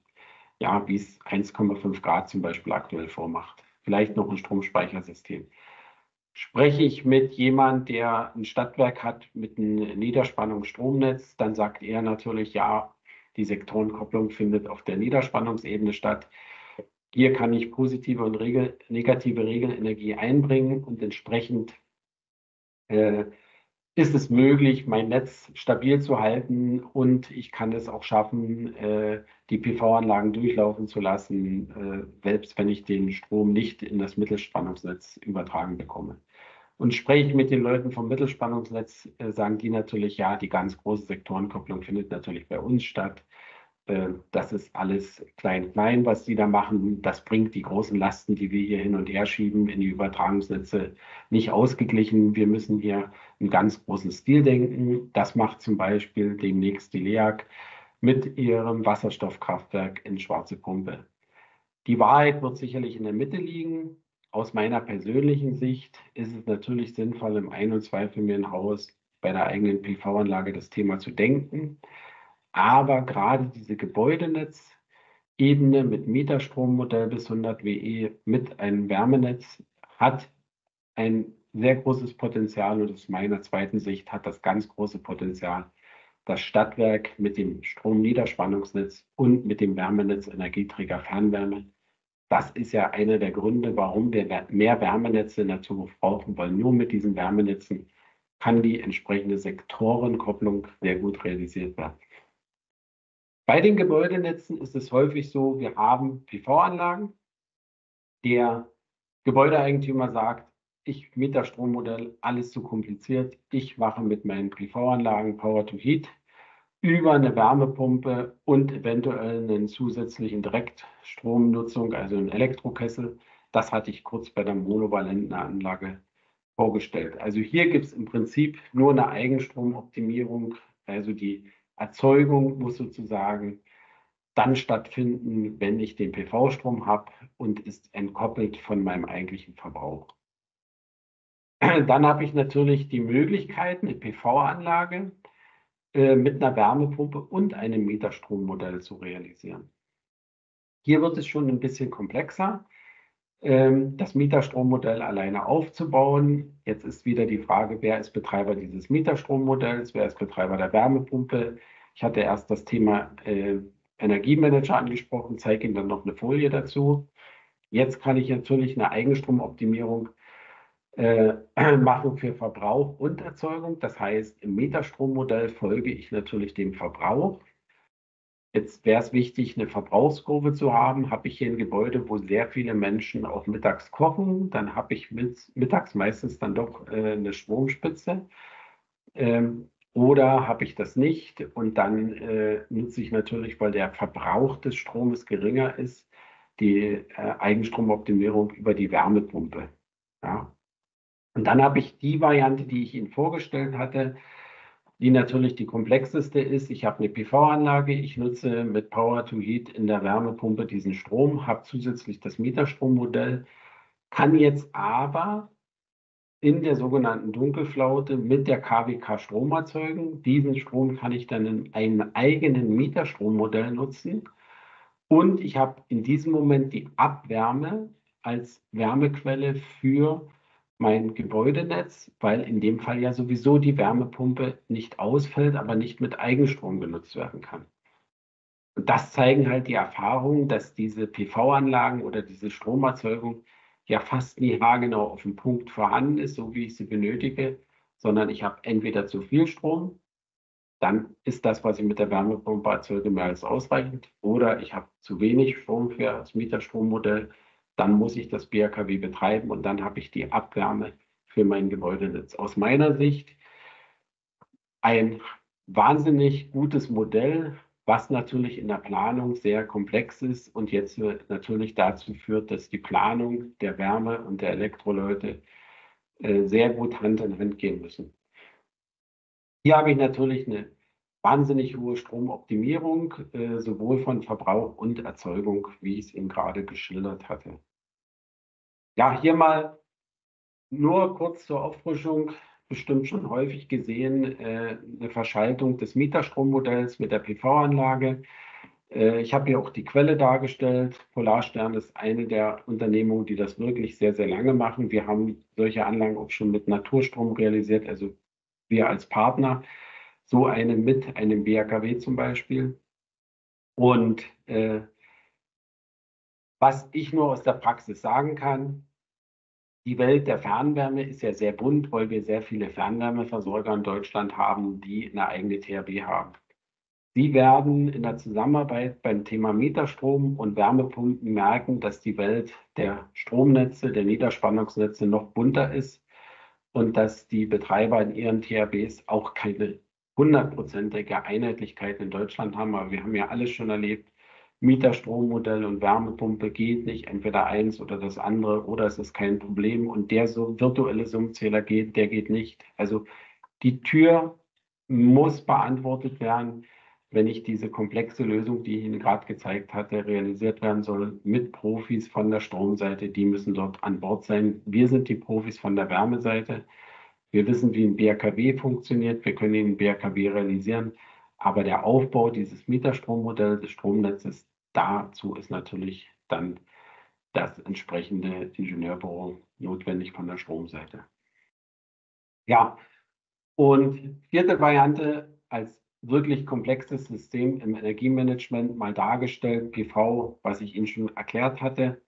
Ja, wie es 1,5 Grad zum Beispiel aktuell vormacht. Vielleicht noch ein Stromspeichersystem. Spreche ich mit jemand, der ein Stadtwerk hat mit einem Niederspannungsstromnetz, dann sagt er natürlich, ja, die Sektorenkopplung findet auf der Niederspannungsebene statt. Hier kann ich positive und regel, negative Regelenergie einbringen und entsprechend äh, ist es möglich, mein Netz stabil zu halten und ich kann es auch schaffen, äh, die PV-Anlagen durchlaufen zu lassen, äh, selbst wenn ich den Strom nicht in das Mittelspannungsnetz übertragen bekomme. Und spreche ich mit den Leuten vom Mittelspannungsnetz, äh, sagen die natürlich, ja, die ganz große Sektorenkopplung findet natürlich bei uns statt. Äh, das ist alles klein, klein, was die da machen. Das bringt die großen Lasten, die wir hier hin und her schieben, in die Übertragungsnetze nicht ausgeglichen. Wir müssen hier einen ganz großen Stil denken. Das macht zum Beispiel demnächst die LEAG mit ihrem Wasserstoffkraftwerk in Schwarze Pumpe. Die Wahrheit wird sicherlich in der Mitte liegen. Aus meiner persönlichen Sicht ist es natürlich sinnvoll, im Ein- und Zweifamilienhaus bei der eigenen PV-Anlage das Thema zu denken. Aber gerade diese Gebäudenetzebene mit Mieterstrommodell bis 100 WE mit einem Wärmenetz hat ein sehr großes Potenzial und aus meiner zweiten Sicht hat das ganz große Potenzial, das Stadtwerk mit dem Stromniederspannungsnetz und mit dem Wärmenetz Energieträger Fernwärme. Das ist ja einer der Gründe, warum wir mehr Wärmenetze in der Zukunft brauchen, weil nur mit diesen Wärmenetzen kann die entsprechende Sektorenkopplung sehr gut realisiert werden. Bei den Gebäudenetzen ist es häufig so, wir haben PV-Anlagen. Der Gebäudeeigentümer sagt, ich mit der Strommodell, alles zu kompliziert. Ich mache mit meinen PV-Anlagen Power to Heat über eine Wärmepumpe und eventuell einen zusätzlichen Direktstromnutzung, also einen Elektrokessel. Das hatte ich kurz bei der monovalenten Anlage vorgestellt. Also hier gibt es im Prinzip nur eine Eigenstromoptimierung, also die Erzeugung muss sozusagen dann stattfinden, wenn ich den PV-Strom habe und ist entkoppelt von meinem eigentlichen Verbrauch. Dann habe ich natürlich die Möglichkeit, eine PV-Anlage äh, mit einer Wärmepumpe und einem Meterstrommodell zu realisieren. Hier wird es schon ein bisschen komplexer, das Mieterstrommodell alleine aufzubauen. Jetzt ist wieder die Frage, wer ist Betreiber dieses Mieterstrommodells, wer ist Betreiber der Wärmepumpe. Ich hatte erst das Thema äh, Energiemanager angesprochen, zeige Ihnen dann noch eine Folie dazu. Jetzt kann ich natürlich eine Eigenstromoptimierung äh, machen für Verbrauch und Erzeugung. Das heißt, im Meterstrommodell folge ich natürlich dem Verbrauch. Jetzt wäre es wichtig, eine Verbrauchskurve zu haben. Habe ich hier ein Gebäude, wo sehr viele Menschen auch mittags kochen, dann habe ich mit, mittags meistens dann doch äh, eine Stromspitze. Ähm, oder habe ich das nicht und dann äh, nutze ich natürlich, weil der Verbrauch des Stromes geringer ist, die äh, Eigenstromoptimierung über die Wärmepumpe. Ja. Und dann habe ich die Variante, die ich Ihnen vorgestellt hatte, die natürlich die komplexeste ist. Ich habe eine PV-Anlage, ich nutze mit Power to Heat in der Wärmepumpe diesen Strom, habe zusätzlich das Mieterstrommodell, kann jetzt aber in der sogenannten Dunkelflaute mit der KWK Strom erzeugen. Diesen Strom kann ich dann in einem eigenen Mieterstrommodell nutzen. Und ich habe in diesem Moment die Abwärme als Wärmequelle für mein Gebäudenetz, weil in dem Fall ja sowieso die Wärmepumpe nicht ausfällt, aber nicht mit Eigenstrom genutzt werden kann. Und das zeigen halt die Erfahrungen, dass diese PV-Anlagen oder diese Stromerzeugung ja fast nie haargenau auf dem Punkt vorhanden ist, so wie ich sie benötige, sondern ich habe entweder zu viel Strom, dann ist das, was ich mit der Wärmepumpe erzeuge, mehr als ausreichend, oder ich habe zu wenig Strom für das Mieterstrommodell, dann muss ich das BRKW betreiben und dann habe ich die Abwärme für mein Gebäudenetz. Aus meiner Sicht ein wahnsinnig gutes Modell, was natürlich in der Planung sehr komplex ist und jetzt natürlich dazu führt, dass die Planung der Wärme- und der Elektroleute äh, sehr gut Hand in Hand gehen müssen. Hier habe ich natürlich eine wahnsinnig hohe Stromoptimierung, äh, sowohl von Verbrauch und Erzeugung, wie ich es Ihnen gerade geschildert hatte. Ja, hier mal nur kurz zur Auffrischung, bestimmt schon häufig gesehen, äh, eine Verschaltung des Mieterstrommodells mit der PV-Anlage. Äh, ich habe hier auch die Quelle dargestellt. Polarstern ist eine der Unternehmungen, die das wirklich sehr, sehr lange machen. Wir haben solche Anlagen auch schon mit Naturstrom realisiert, also wir als Partner so eine mit einem BAKW zum Beispiel. Und äh, was ich nur aus der Praxis sagen kann, die Welt der Fernwärme ist ja sehr bunt, weil wir sehr viele Fernwärmeversorger in Deutschland haben, die eine eigene THB haben. Sie werden in der Zusammenarbeit beim Thema Mieterstrom und Wärmepumpen merken, dass die Welt der Stromnetze, der Niederspannungsnetze noch bunter ist und dass die Betreiber in ihren THBs auch keine hundertprozentige Einheitlichkeit in Deutschland haben. Aber wir haben ja alles schon erlebt. Mieterstrommodell und Wärmepumpe geht nicht, entweder eins oder das andere oder es ist kein Problem. Und der so virtuelle Summzähler geht, der geht nicht. Also die Tür muss beantwortet werden, wenn ich diese komplexe Lösung, die ich Ihnen gerade gezeigt hatte, realisiert werden soll, mit Profis von der Stromseite, die müssen dort an Bord sein. Wir sind die Profis von der Wärmeseite. Wir wissen, wie ein BRKW funktioniert. Wir können den BRKW realisieren. Aber der Aufbau dieses Mieterstrommodell des Stromnetzes, dazu ist natürlich dann das entsprechende Ingenieurbüro notwendig von der Stromseite. Ja, und vierte Variante als wirklich komplexes System im Energiemanagement mal dargestellt, PV, was ich Ihnen schon erklärt hatte.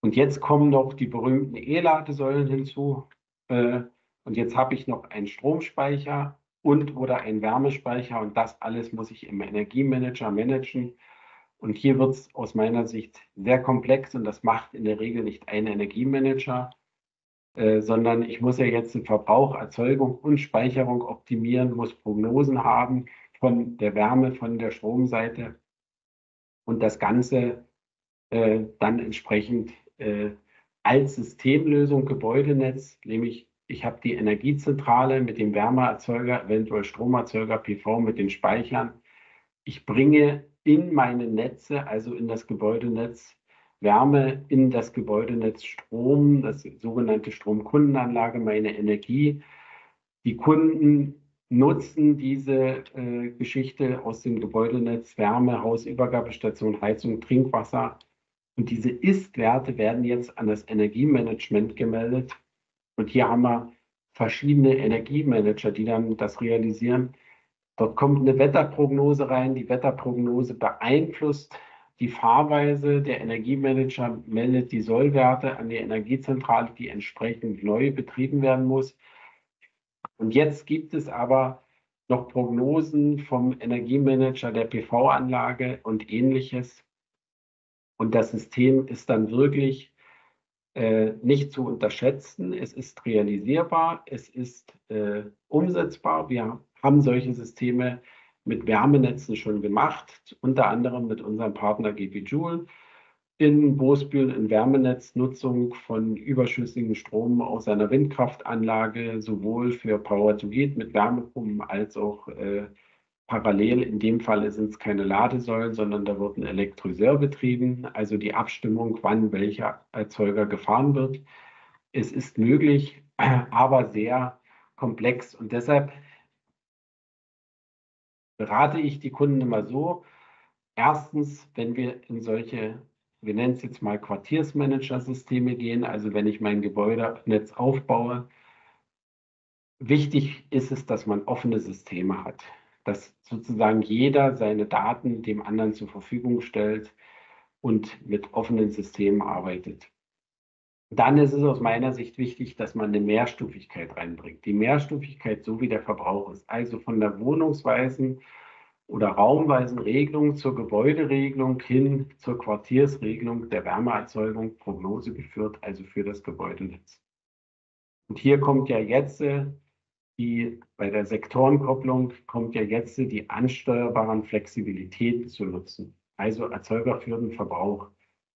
Und jetzt kommen noch die berühmten E-Ladesäulen hinzu. Äh, und jetzt habe ich noch einen Stromspeicher und oder einen Wärmespeicher und das alles muss ich im Energiemanager managen. Und hier wird es aus meiner Sicht sehr komplex und das macht in der Regel nicht ein Energiemanager, äh, sondern ich muss ja jetzt den Verbrauch, Erzeugung und Speicherung optimieren, muss Prognosen haben von der Wärme, von der Stromseite und das Ganze äh, dann entsprechend äh, als Systemlösung Gebäudenetz, nämlich ich habe die Energiezentrale mit dem Wärmeerzeuger, eventuell Stromerzeuger, PV mit den Speichern. Ich bringe in meine Netze, also in das Gebäudenetz, Wärme, in das Gebäudenetz Strom, das sogenannte Stromkundenanlage, meine Energie. Die Kunden nutzen diese äh, Geschichte aus dem Gebäudenetz, Wärme, Hausübergabestation, Heizung, Trinkwasser. Und diese Ist-Werte werden jetzt an das Energiemanagement gemeldet und hier haben wir verschiedene Energiemanager, die dann das realisieren. Dort kommt eine Wetterprognose rein. Die Wetterprognose beeinflusst die Fahrweise. Der Energiemanager meldet die Sollwerte an die Energiezentrale, die entsprechend neu betrieben werden muss. Und jetzt gibt es aber noch Prognosen vom Energiemanager der PV-Anlage und ähnliches. Und das System ist dann wirklich äh, nicht zu unterschätzen. Es ist realisierbar, es ist äh, umsetzbar. Wir haben solche Systeme mit Wärmenetzen schon gemacht, unter anderem mit unserem Partner GP Joule in Boosbühl in Wärmenetznutzung von überschüssigem Strom aus einer Windkraftanlage, sowohl für Power to Heat mit Wärmepumpen als auch äh, parallel. In dem Fall sind es keine Ladesäulen, sondern da wird ein Elektrolyseur betrieben, also die Abstimmung, wann welcher Erzeuger gefahren wird. Es ist möglich, aber sehr komplex und deshalb berate ich die Kunden immer so. Erstens, wenn wir in solche, wir nennen es jetzt mal Quartiersmanager-Systeme gehen, also wenn ich mein Gebäudenetz aufbaue, wichtig ist es, dass man offene Systeme hat dass sozusagen jeder seine Daten dem anderen zur Verfügung stellt und mit offenen Systemen arbeitet. Dann ist es aus meiner Sicht wichtig, dass man eine Mehrstufigkeit reinbringt. Die Mehrstufigkeit, so wie der Verbrauch ist, also von der wohnungsweisen oder raumweisen Regelung zur Gebäuderegelung hin zur Quartiersregelung der Wärmeerzeugung Prognose geführt, also für das Gebäudenetz. Und hier kommt ja jetzt äh, die bei der Sektorenkopplung kommt ja jetzt die ansteuerbaren Flexibilitäten zu nutzen. Also Erzeuger für den Verbrauch.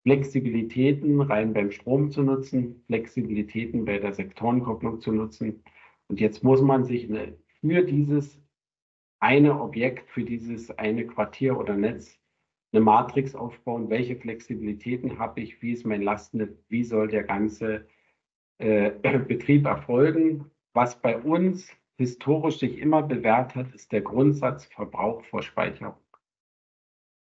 Flexibilitäten rein beim Strom zu nutzen, Flexibilitäten bei der Sektorenkopplung zu nutzen. Und jetzt muss man sich für dieses eine Objekt für dieses eine Quartier oder Netz eine Matrix aufbauen, welche Flexibilitäten habe ich, wie ist mein Lastnet, wie soll der ganze äh, Betrieb erfolgen. Was bei uns historisch sich immer bewährt hat, ist der Grundsatz Verbrauch vor Speicherung.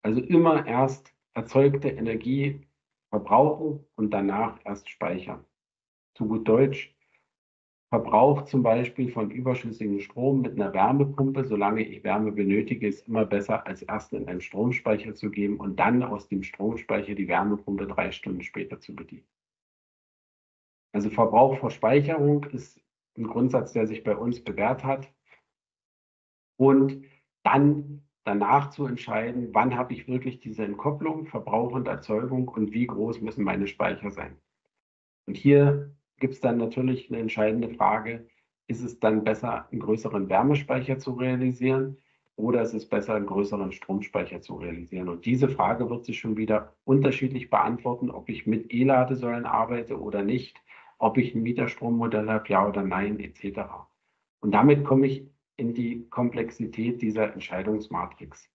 Also immer erst erzeugte Energie verbrauchen und danach erst speichern. Zu gut Deutsch, Verbrauch zum Beispiel von überschüssigem Strom mit einer Wärmepumpe, solange ich Wärme benötige, ist immer besser, als erst in einen Stromspeicher zu geben und dann aus dem Stromspeicher die Wärmepumpe drei Stunden später zu bedienen. Also Verbrauch vor Speicherung ist ein Grundsatz, der sich bei uns bewährt hat. Und dann danach zu entscheiden, wann habe ich wirklich diese Entkopplung, Verbrauch und Erzeugung und wie groß müssen meine Speicher sein. Und hier gibt es dann natürlich eine entscheidende Frage, ist es dann besser, einen größeren Wärmespeicher zu realisieren oder ist es besser, einen größeren Stromspeicher zu realisieren? Und diese Frage wird sich schon wieder unterschiedlich beantworten, ob ich mit E-Ladesäulen arbeite oder nicht, ob ich ein Mieterstrommodell habe, ja oder nein, etc. Und damit komme ich in die Komplexität dieser Entscheidungsmatrix.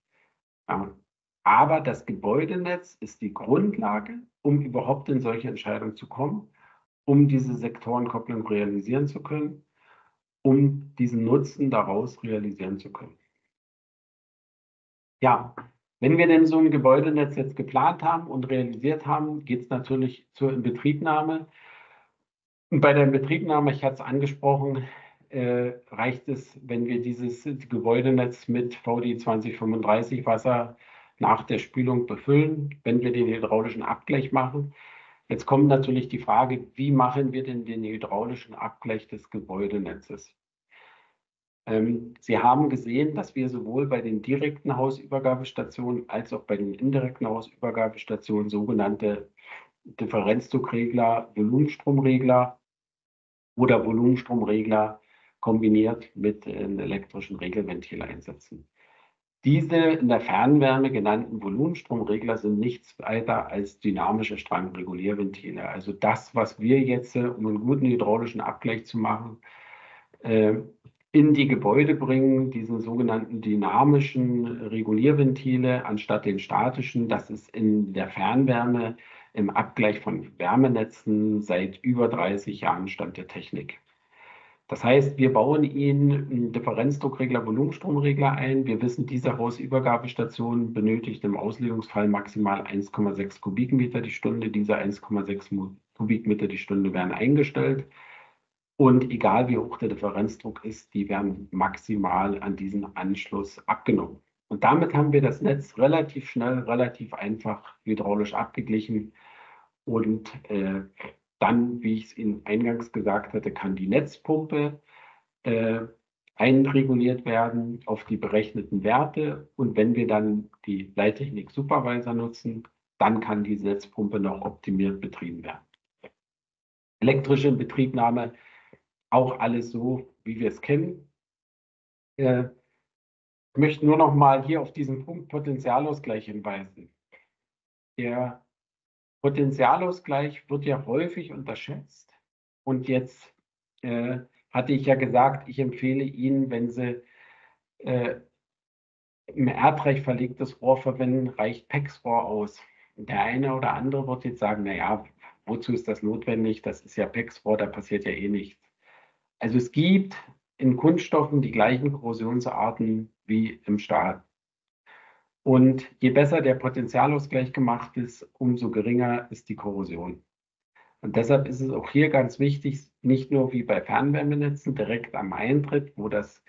Aber das Gebäudenetz ist die Grundlage, um überhaupt in solche Entscheidungen zu kommen um diese Sektorenkopplung realisieren zu können, um diesen Nutzen daraus realisieren zu können. Ja, wenn wir denn so ein Gebäudenetz jetzt geplant haben und realisiert haben, geht es natürlich zur Inbetriebnahme. Bei der Inbetriebnahme, ich hatte es angesprochen, äh, reicht es, wenn wir dieses Gebäudenetz mit VD 2035 Wasser nach der Spülung befüllen, wenn wir den hydraulischen Abgleich machen, Jetzt kommt natürlich die Frage, wie machen wir denn den hydraulischen Abgleich des Gebäudenetzes? Ähm, Sie haben gesehen, dass wir sowohl bei den direkten Hausübergabestationen als auch bei den indirekten Hausübergabestationen sogenannte Differenzdruckregler, Volumenstromregler oder Volumenstromregler kombiniert mit einem elektrischen Regelventil einsetzen. Diese in der Fernwärme genannten Volumenstromregler sind nichts weiter als dynamische Strangregulierventile. Also das, was wir jetzt, äh, um einen guten hydraulischen Abgleich zu machen, äh, in die Gebäude bringen, diese sogenannten dynamischen Regulierventile anstatt den statischen, das ist in der Fernwärme im Abgleich von Wärmenetzen seit über 30 Jahren Stand der Technik. Das heißt, wir bauen Ihnen einen Differenzdruckregler, Volumenstromregler ein. Wir wissen, diese Hausübergabestation benötigt im Auslegungsfall maximal 1,6 Kubikmeter die Stunde. Diese 1,6 Kubikmeter die Stunde werden eingestellt. Und egal wie hoch der Differenzdruck ist, die werden maximal an diesen Anschluss abgenommen. Und damit haben wir das Netz relativ schnell, relativ einfach hydraulisch abgeglichen und äh, dann, wie ich es Ihnen eingangs gesagt hatte, kann die Netzpumpe äh, einreguliert werden auf die berechneten Werte. Und wenn wir dann die Leittechnik Supervisor nutzen, dann kann diese Netzpumpe noch optimiert betrieben werden. Elektrische Betriebnahme, auch alles so, wie wir es kennen. Äh, ich möchte nur noch mal hier auf diesen Punkt Potentialausgleich hinweisen. Der Potentialausgleich wird ja häufig unterschätzt. Und jetzt äh, hatte ich ja gesagt, ich empfehle Ihnen, wenn Sie äh, im Erdreich verlegtes Rohr verwenden, reicht PEX-Rohr aus. Der eine oder andere wird jetzt sagen, naja, wozu ist das notwendig? Das ist ja PEX-Rohr, da passiert ja eh nichts. Also es gibt in Kunststoffen die gleichen Korrosionsarten wie im Stahl. Und je besser der Potentialausgleich gemacht ist, umso geringer ist die Korrosion. Und deshalb ist es auch hier ganz wichtig, nicht nur wie bei Fernwärmenetzen direkt am Eintritt, wo das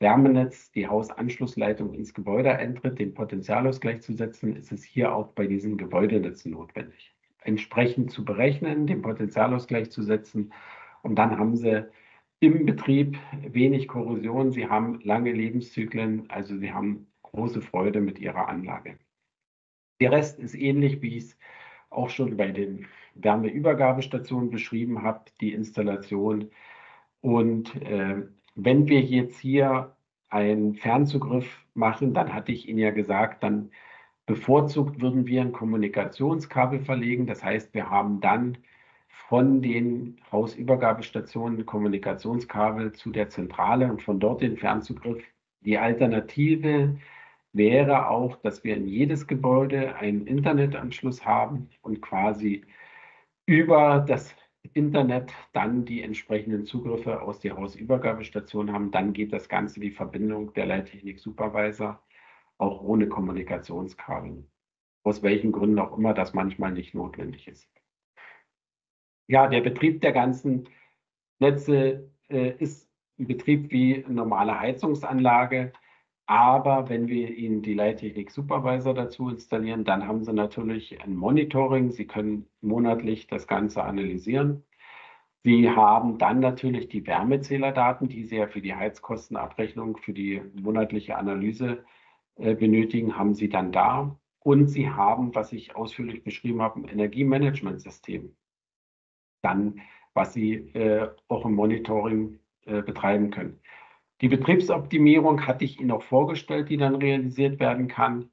Wärmenetz die Hausanschlussleitung ins Gebäude eintritt, den Potentialausgleich zu setzen, ist es hier auch bei diesen Gebäudenetzen notwendig. Entsprechend zu berechnen, den Potentialausgleich zu setzen und dann haben Sie im Betrieb wenig Korrosion, Sie haben lange Lebenszyklen, also Sie haben große Freude mit ihrer Anlage. Der Rest ist ähnlich, wie ich es auch schon bei den Wärmeübergabestationen beschrieben habe, die Installation. Und äh, wenn wir jetzt hier einen Fernzugriff machen, dann hatte ich Ihnen ja gesagt, dann bevorzugt würden wir ein Kommunikationskabel verlegen. Das heißt, wir haben dann von den Hausübergabestationen ein Kommunikationskabel zu der Zentrale und von dort den Fernzugriff Die Alternative wäre auch, dass wir in jedes Gebäude einen Internetanschluss haben und quasi über das Internet dann die entsprechenden Zugriffe aus der Hausübergabestation haben. Dann geht das Ganze die Verbindung der Leittechnik-Supervisor auch ohne Kommunikationskabel. Aus welchen Gründen auch immer das manchmal nicht notwendig ist. Ja, der Betrieb der ganzen Netze äh, ist ein Betrieb wie eine normale Heizungsanlage. Aber wenn wir Ihnen die Leittechnik Supervisor dazu installieren, dann haben Sie natürlich ein Monitoring. Sie können monatlich das Ganze analysieren. Sie haben dann natürlich die Wärmezählerdaten, die Sie ja für die Heizkostenabrechnung, für die monatliche Analyse äh, benötigen, haben Sie dann da. Und Sie haben, was ich ausführlich beschrieben habe, ein Energiemanagementsystem. Dann, was Sie äh, auch im Monitoring äh, betreiben können. Die Betriebsoptimierung hatte ich Ihnen auch vorgestellt, die dann realisiert werden kann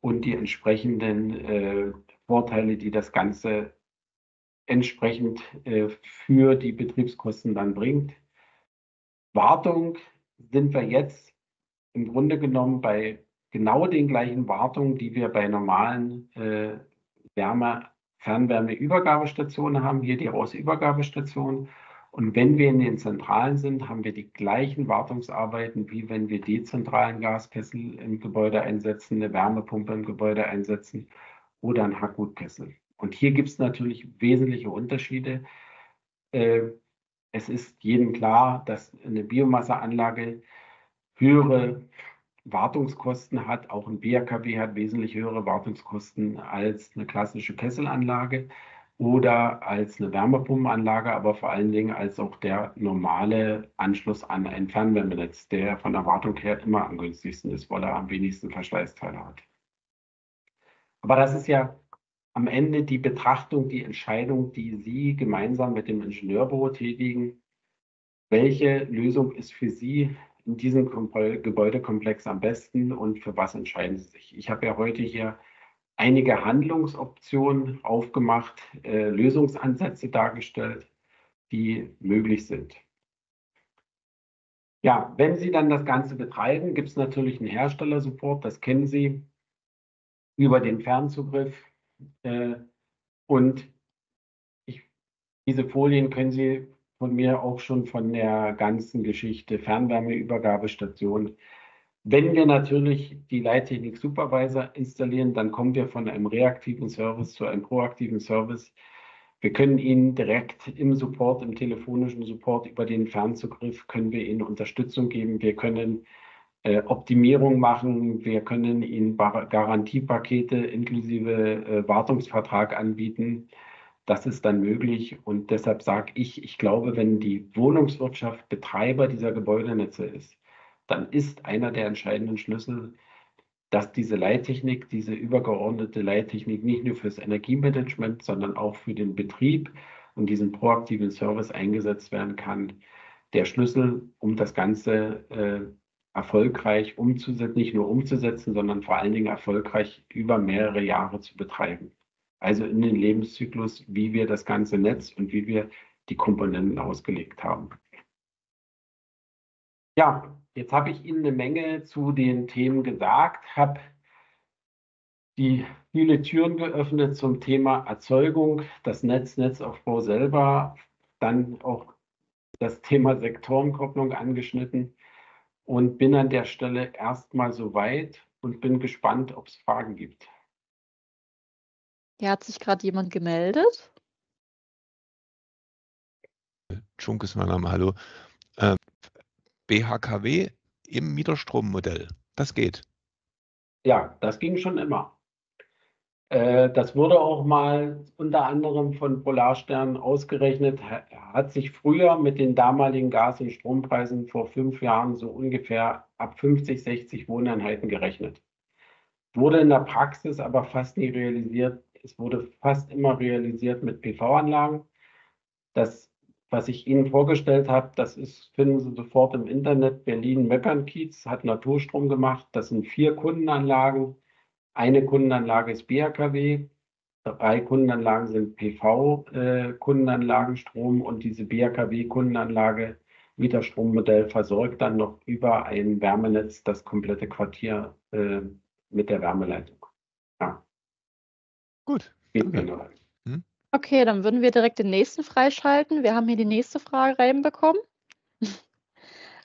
und die entsprechenden äh, Vorteile, die das Ganze entsprechend äh, für die Betriebskosten dann bringt. Wartung sind wir jetzt im Grunde genommen bei genau den gleichen Wartungen, die wir bei normalen äh, Wärme, Fernwärmeübergabestationen haben, hier die Ausübergabestation. Und wenn wir in den Zentralen sind, haben wir die gleichen Wartungsarbeiten, wie wenn wir dezentralen Gaskessel im Gebäude einsetzen, eine Wärmepumpe im Gebäude einsetzen oder einen Hackgutkessel. Und hier gibt es natürlich wesentliche Unterschiede. Äh, es ist jedem klar, dass eine Biomasseanlage höhere Wartungskosten hat. Auch ein BRKW hat wesentlich höhere Wartungskosten als eine klassische Kesselanlage oder als eine Wärmepumpenanlage, aber vor allen Dingen als auch der normale Anschluss an ein Fernwärmenetz, der von der Wartung her immer am günstigsten ist, weil er am wenigsten Verschleißteile hat. Aber das ist ja am Ende die Betrachtung, die Entscheidung, die Sie gemeinsam mit dem Ingenieurbüro tätigen. Welche Lösung ist für Sie in diesem Gebäudekomplex am besten und für was entscheiden Sie sich? Ich habe ja heute hier einige Handlungsoptionen aufgemacht, äh, Lösungsansätze dargestellt, die möglich sind. Ja, wenn Sie dann das Ganze betreiben, gibt es natürlich einen Herstellersupport, das kennen Sie, über den Fernzugriff. Äh, und ich, diese Folien können Sie von mir auch schon von der ganzen Geschichte Fernwärmeübergabestation wenn wir natürlich die Leittechnik Supervisor installieren, dann kommen wir von einem reaktiven Service zu einem proaktiven Service. Wir können Ihnen direkt im Support, im telefonischen Support über den Fernzugriff, können wir Ihnen Unterstützung geben. Wir können äh, Optimierung machen. Wir können Ihnen Garantiepakete inklusive äh, Wartungsvertrag anbieten. Das ist dann möglich. Und deshalb sage ich, ich glaube, wenn die Wohnungswirtschaft Betreiber dieser Gebäudenetze ist, dann ist einer der entscheidenden Schlüssel, dass diese Leittechnik, diese übergeordnete Leittechnik nicht nur fürs Energiemanagement, sondern auch für den Betrieb und diesen proaktiven Service eingesetzt werden kann. Der Schlüssel, um das Ganze äh, erfolgreich umzusetzen, nicht nur umzusetzen, sondern vor allen Dingen erfolgreich über mehrere Jahre zu betreiben. Also in den Lebenszyklus, wie wir das ganze Netz und wie wir die Komponenten ausgelegt haben. Ja, Jetzt habe ich Ihnen eine Menge zu den Themen gesagt, habe die viele Türen geöffnet zum Thema Erzeugung, das Netz, Netzaufbau selber, dann auch das Thema Sektorenkopplung angeschnitten und bin an der Stelle erstmal so weit und bin gespannt, ob es Fragen gibt. Hier hat sich gerade jemand gemeldet. Schunk ist mein Name, hallo. Ähm, BHKW im Mieterstrommodell. Das geht. Ja, das ging schon immer. Äh, das wurde auch mal unter anderem von Polarstern ausgerechnet, hat sich früher mit den damaligen Gas- und Strompreisen vor fünf Jahren so ungefähr ab 50, 60 Wohneinheiten gerechnet. Wurde in der Praxis aber fast nie realisiert. Es wurde fast immer realisiert mit PV-Anlagen. Das was ich Ihnen vorgestellt habe, das ist, finden Sie sofort im Internet. Berlin-Meckernkiez hat Naturstrom gemacht. Das sind vier Kundenanlagen. Eine Kundenanlage ist BHKW. Drei Kundenanlagen sind PV-Kundenanlagenstrom äh, und diese BHKW-Kundenanlage Mieterstrommodell versorgt dann noch über ein Wärmenetz das komplette Quartier äh, mit der Wärmeleitung. Ja. Gut. Okay. Okay, dann würden wir direkt den nächsten freischalten. Wir haben hier die nächste Frage reinbekommen.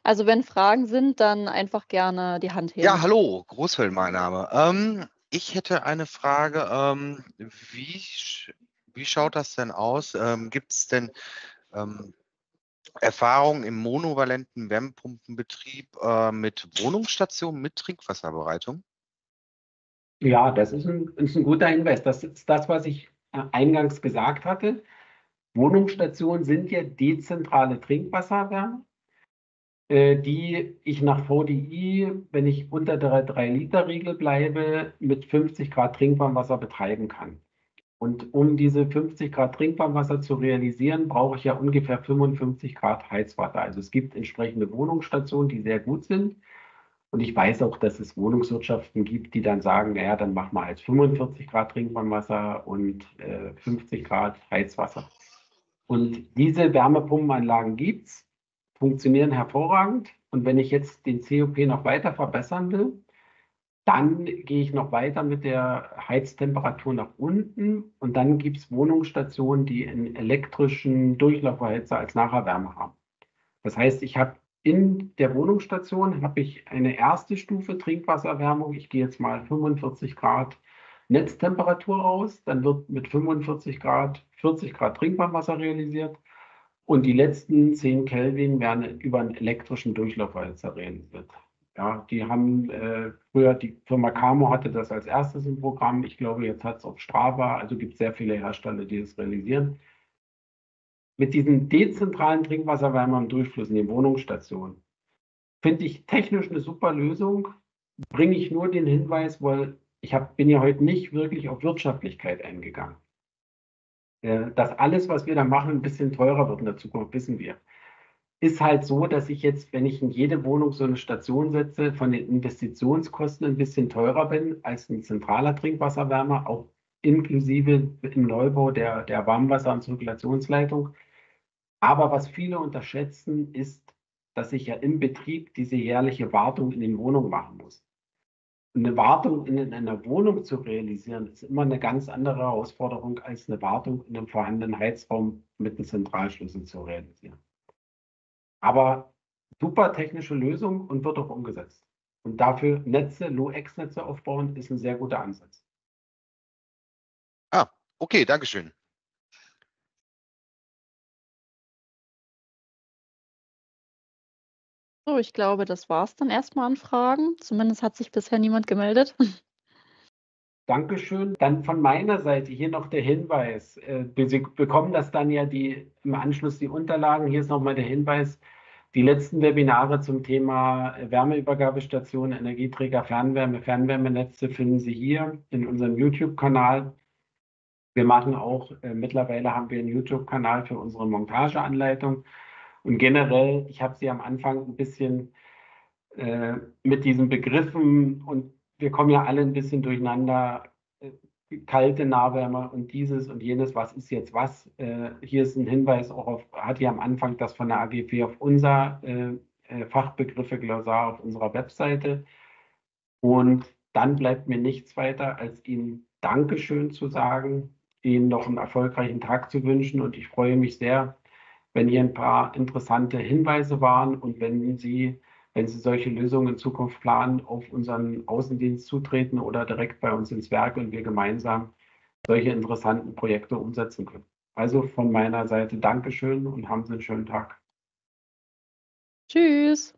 Also wenn Fragen sind, dann einfach gerne die Hand heben. Ja, hallo, Großfeld mein Name. Ähm, ich hätte eine Frage. Ähm, wie, wie schaut das denn aus? Ähm, Gibt es denn ähm, Erfahrungen im monovalenten Wärmepumpenbetrieb äh, mit Wohnungsstationen mit Trinkwasserbereitung? Ja, das ist ein, ist ein guter Hinweis. Das ist das, was ich eingangs gesagt hatte. Wohnungsstationen sind ja dezentrale Trinkwasserwärme, äh, die ich nach VDI, wenn ich unter der 3-Liter-Regel bleibe, mit 50 Grad Trinkwarmwasser betreiben kann. Und um diese 50 Grad Trinkwarmwasser zu realisieren, brauche ich ja ungefähr 55 Grad Heizwasser. Also es gibt entsprechende Wohnungsstationen, die sehr gut sind. Und ich weiß auch, dass es Wohnungswirtschaften gibt, die dann sagen, naja, dann mach mal als 45 Grad Trinkwarmwasser und äh, 50 Grad Heizwasser. Und diese Wärmepumpenanlagen gibt es, funktionieren hervorragend. Und wenn ich jetzt den COP noch weiter verbessern will, dann gehe ich noch weiter mit der Heiztemperatur nach unten und dann gibt es Wohnungsstationen, die einen elektrischen Durchlauferhitzer als Nacherwärme haben. Das heißt, ich habe in der Wohnungsstation habe ich eine erste Stufe Trinkwasserwärmung. Ich gehe jetzt mal 45 Grad Netztemperatur raus. Dann wird mit 45 Grad 40 Grad Trinkwasser realisiert. Und die letzten 10 Kelvin werden über einen elektrischen Durchlauferhitzer realisiert. Ja, die haben äh, früher, die Firma Camo hatte das als erstes im Programm. Ich glaube, jetzt hat es auch Strava. Also gibt es sehr viele Hersteller, die das realisieren. Mit diesen dezentralen Trinkwasserwärme am Durchfluss in den Wohnungsstationen finde ich technisch eine super Lösung. Bringe ich nur den Hinweis, weil ich hab, bin ja heute nicht wirklich auf Wirtschaftlichkeit eingegangen. Äh, dass alles, was wir da machen, ein bisschen teurer wird in der Zukunft, wissen wir ist halt so, dass ich jetzt, wenn ich in jede Wohnung so eine Station setze, von den Investitionskosten ein bisschen teurer bin als ein zentraler Trinkwasserwärmer, auch inklusive im Neubau der, der Warmwasser- und Zirkulationsleitung. Aber was viele unterschätzen, ist, dass ich ja im Betrieb diese jährliche Wartung in den Wohnungen machen muss. Eine Wartung in einer Wohnung zu realisieren, ist immer eine ganz andere Herausforderung, als eine Wartung in einem vorhandenen Heizraum mit einem Zentralschlüssel zu realisieren. Aber super technische Lösung und wird auch umgesetzt. Und dafür Netze, Low-X-Netze aufbauen, ist ein sehr guter Ansatz. Ah, okay, Dankeschön. So, ich glaube, das war es dann erstmal an Fragen. Zumindest hat sich bisher niemand gemeldet. Dankeschön. Dann von meiner Seite hier noch der Hinweis. Äh, Sie bekommen das dann ja die, im Anschluss die Unterlagen. Hier ist nochmal der Hinweis. Die letzten Webinare zum Thema Wärmeübergabestation, Energieträger, Fernwärme, Fernwärmenetze finden Sie hier in unserem YouTube-Kanal. Wir machen auch, äh, mittlerweile haben wir einen YouTube-Kanal für unsere Montageanleitung. Und generell, ich habe Sie am Anfang ein bisschen äh, mit diesen Begriffen und wir kommen ja alle ein bisschen durcheinander. Äh, kalte Nahwärme und dieses und jenes, was ist jetzt was? Äh, hier ist ein Hinweis auch auf, hat ja am Anfang das von der AGP auf unser äh, äh, Fachbegriffe Glossar auf unserer Webseite. Und dann bleibt mir nichts weiter, als Ihnen Dankeschön zu sagen, Ihnen noch einen erfolgreichen Tag zu wünschen und ich freue mich sehr, wenn hier ein paar interessante Hinweise waren und wenn Sie wenn Sie solche Lösungen in Zukunft planen, auf unseren Außendienst zutreten oder direkt bei uns ins Werk und wir gemeinsam solche interessanten Projekte umsetzen können. Also von meiner Seite Dankeschön und haben Sie einen schönen Tag. Tschüss.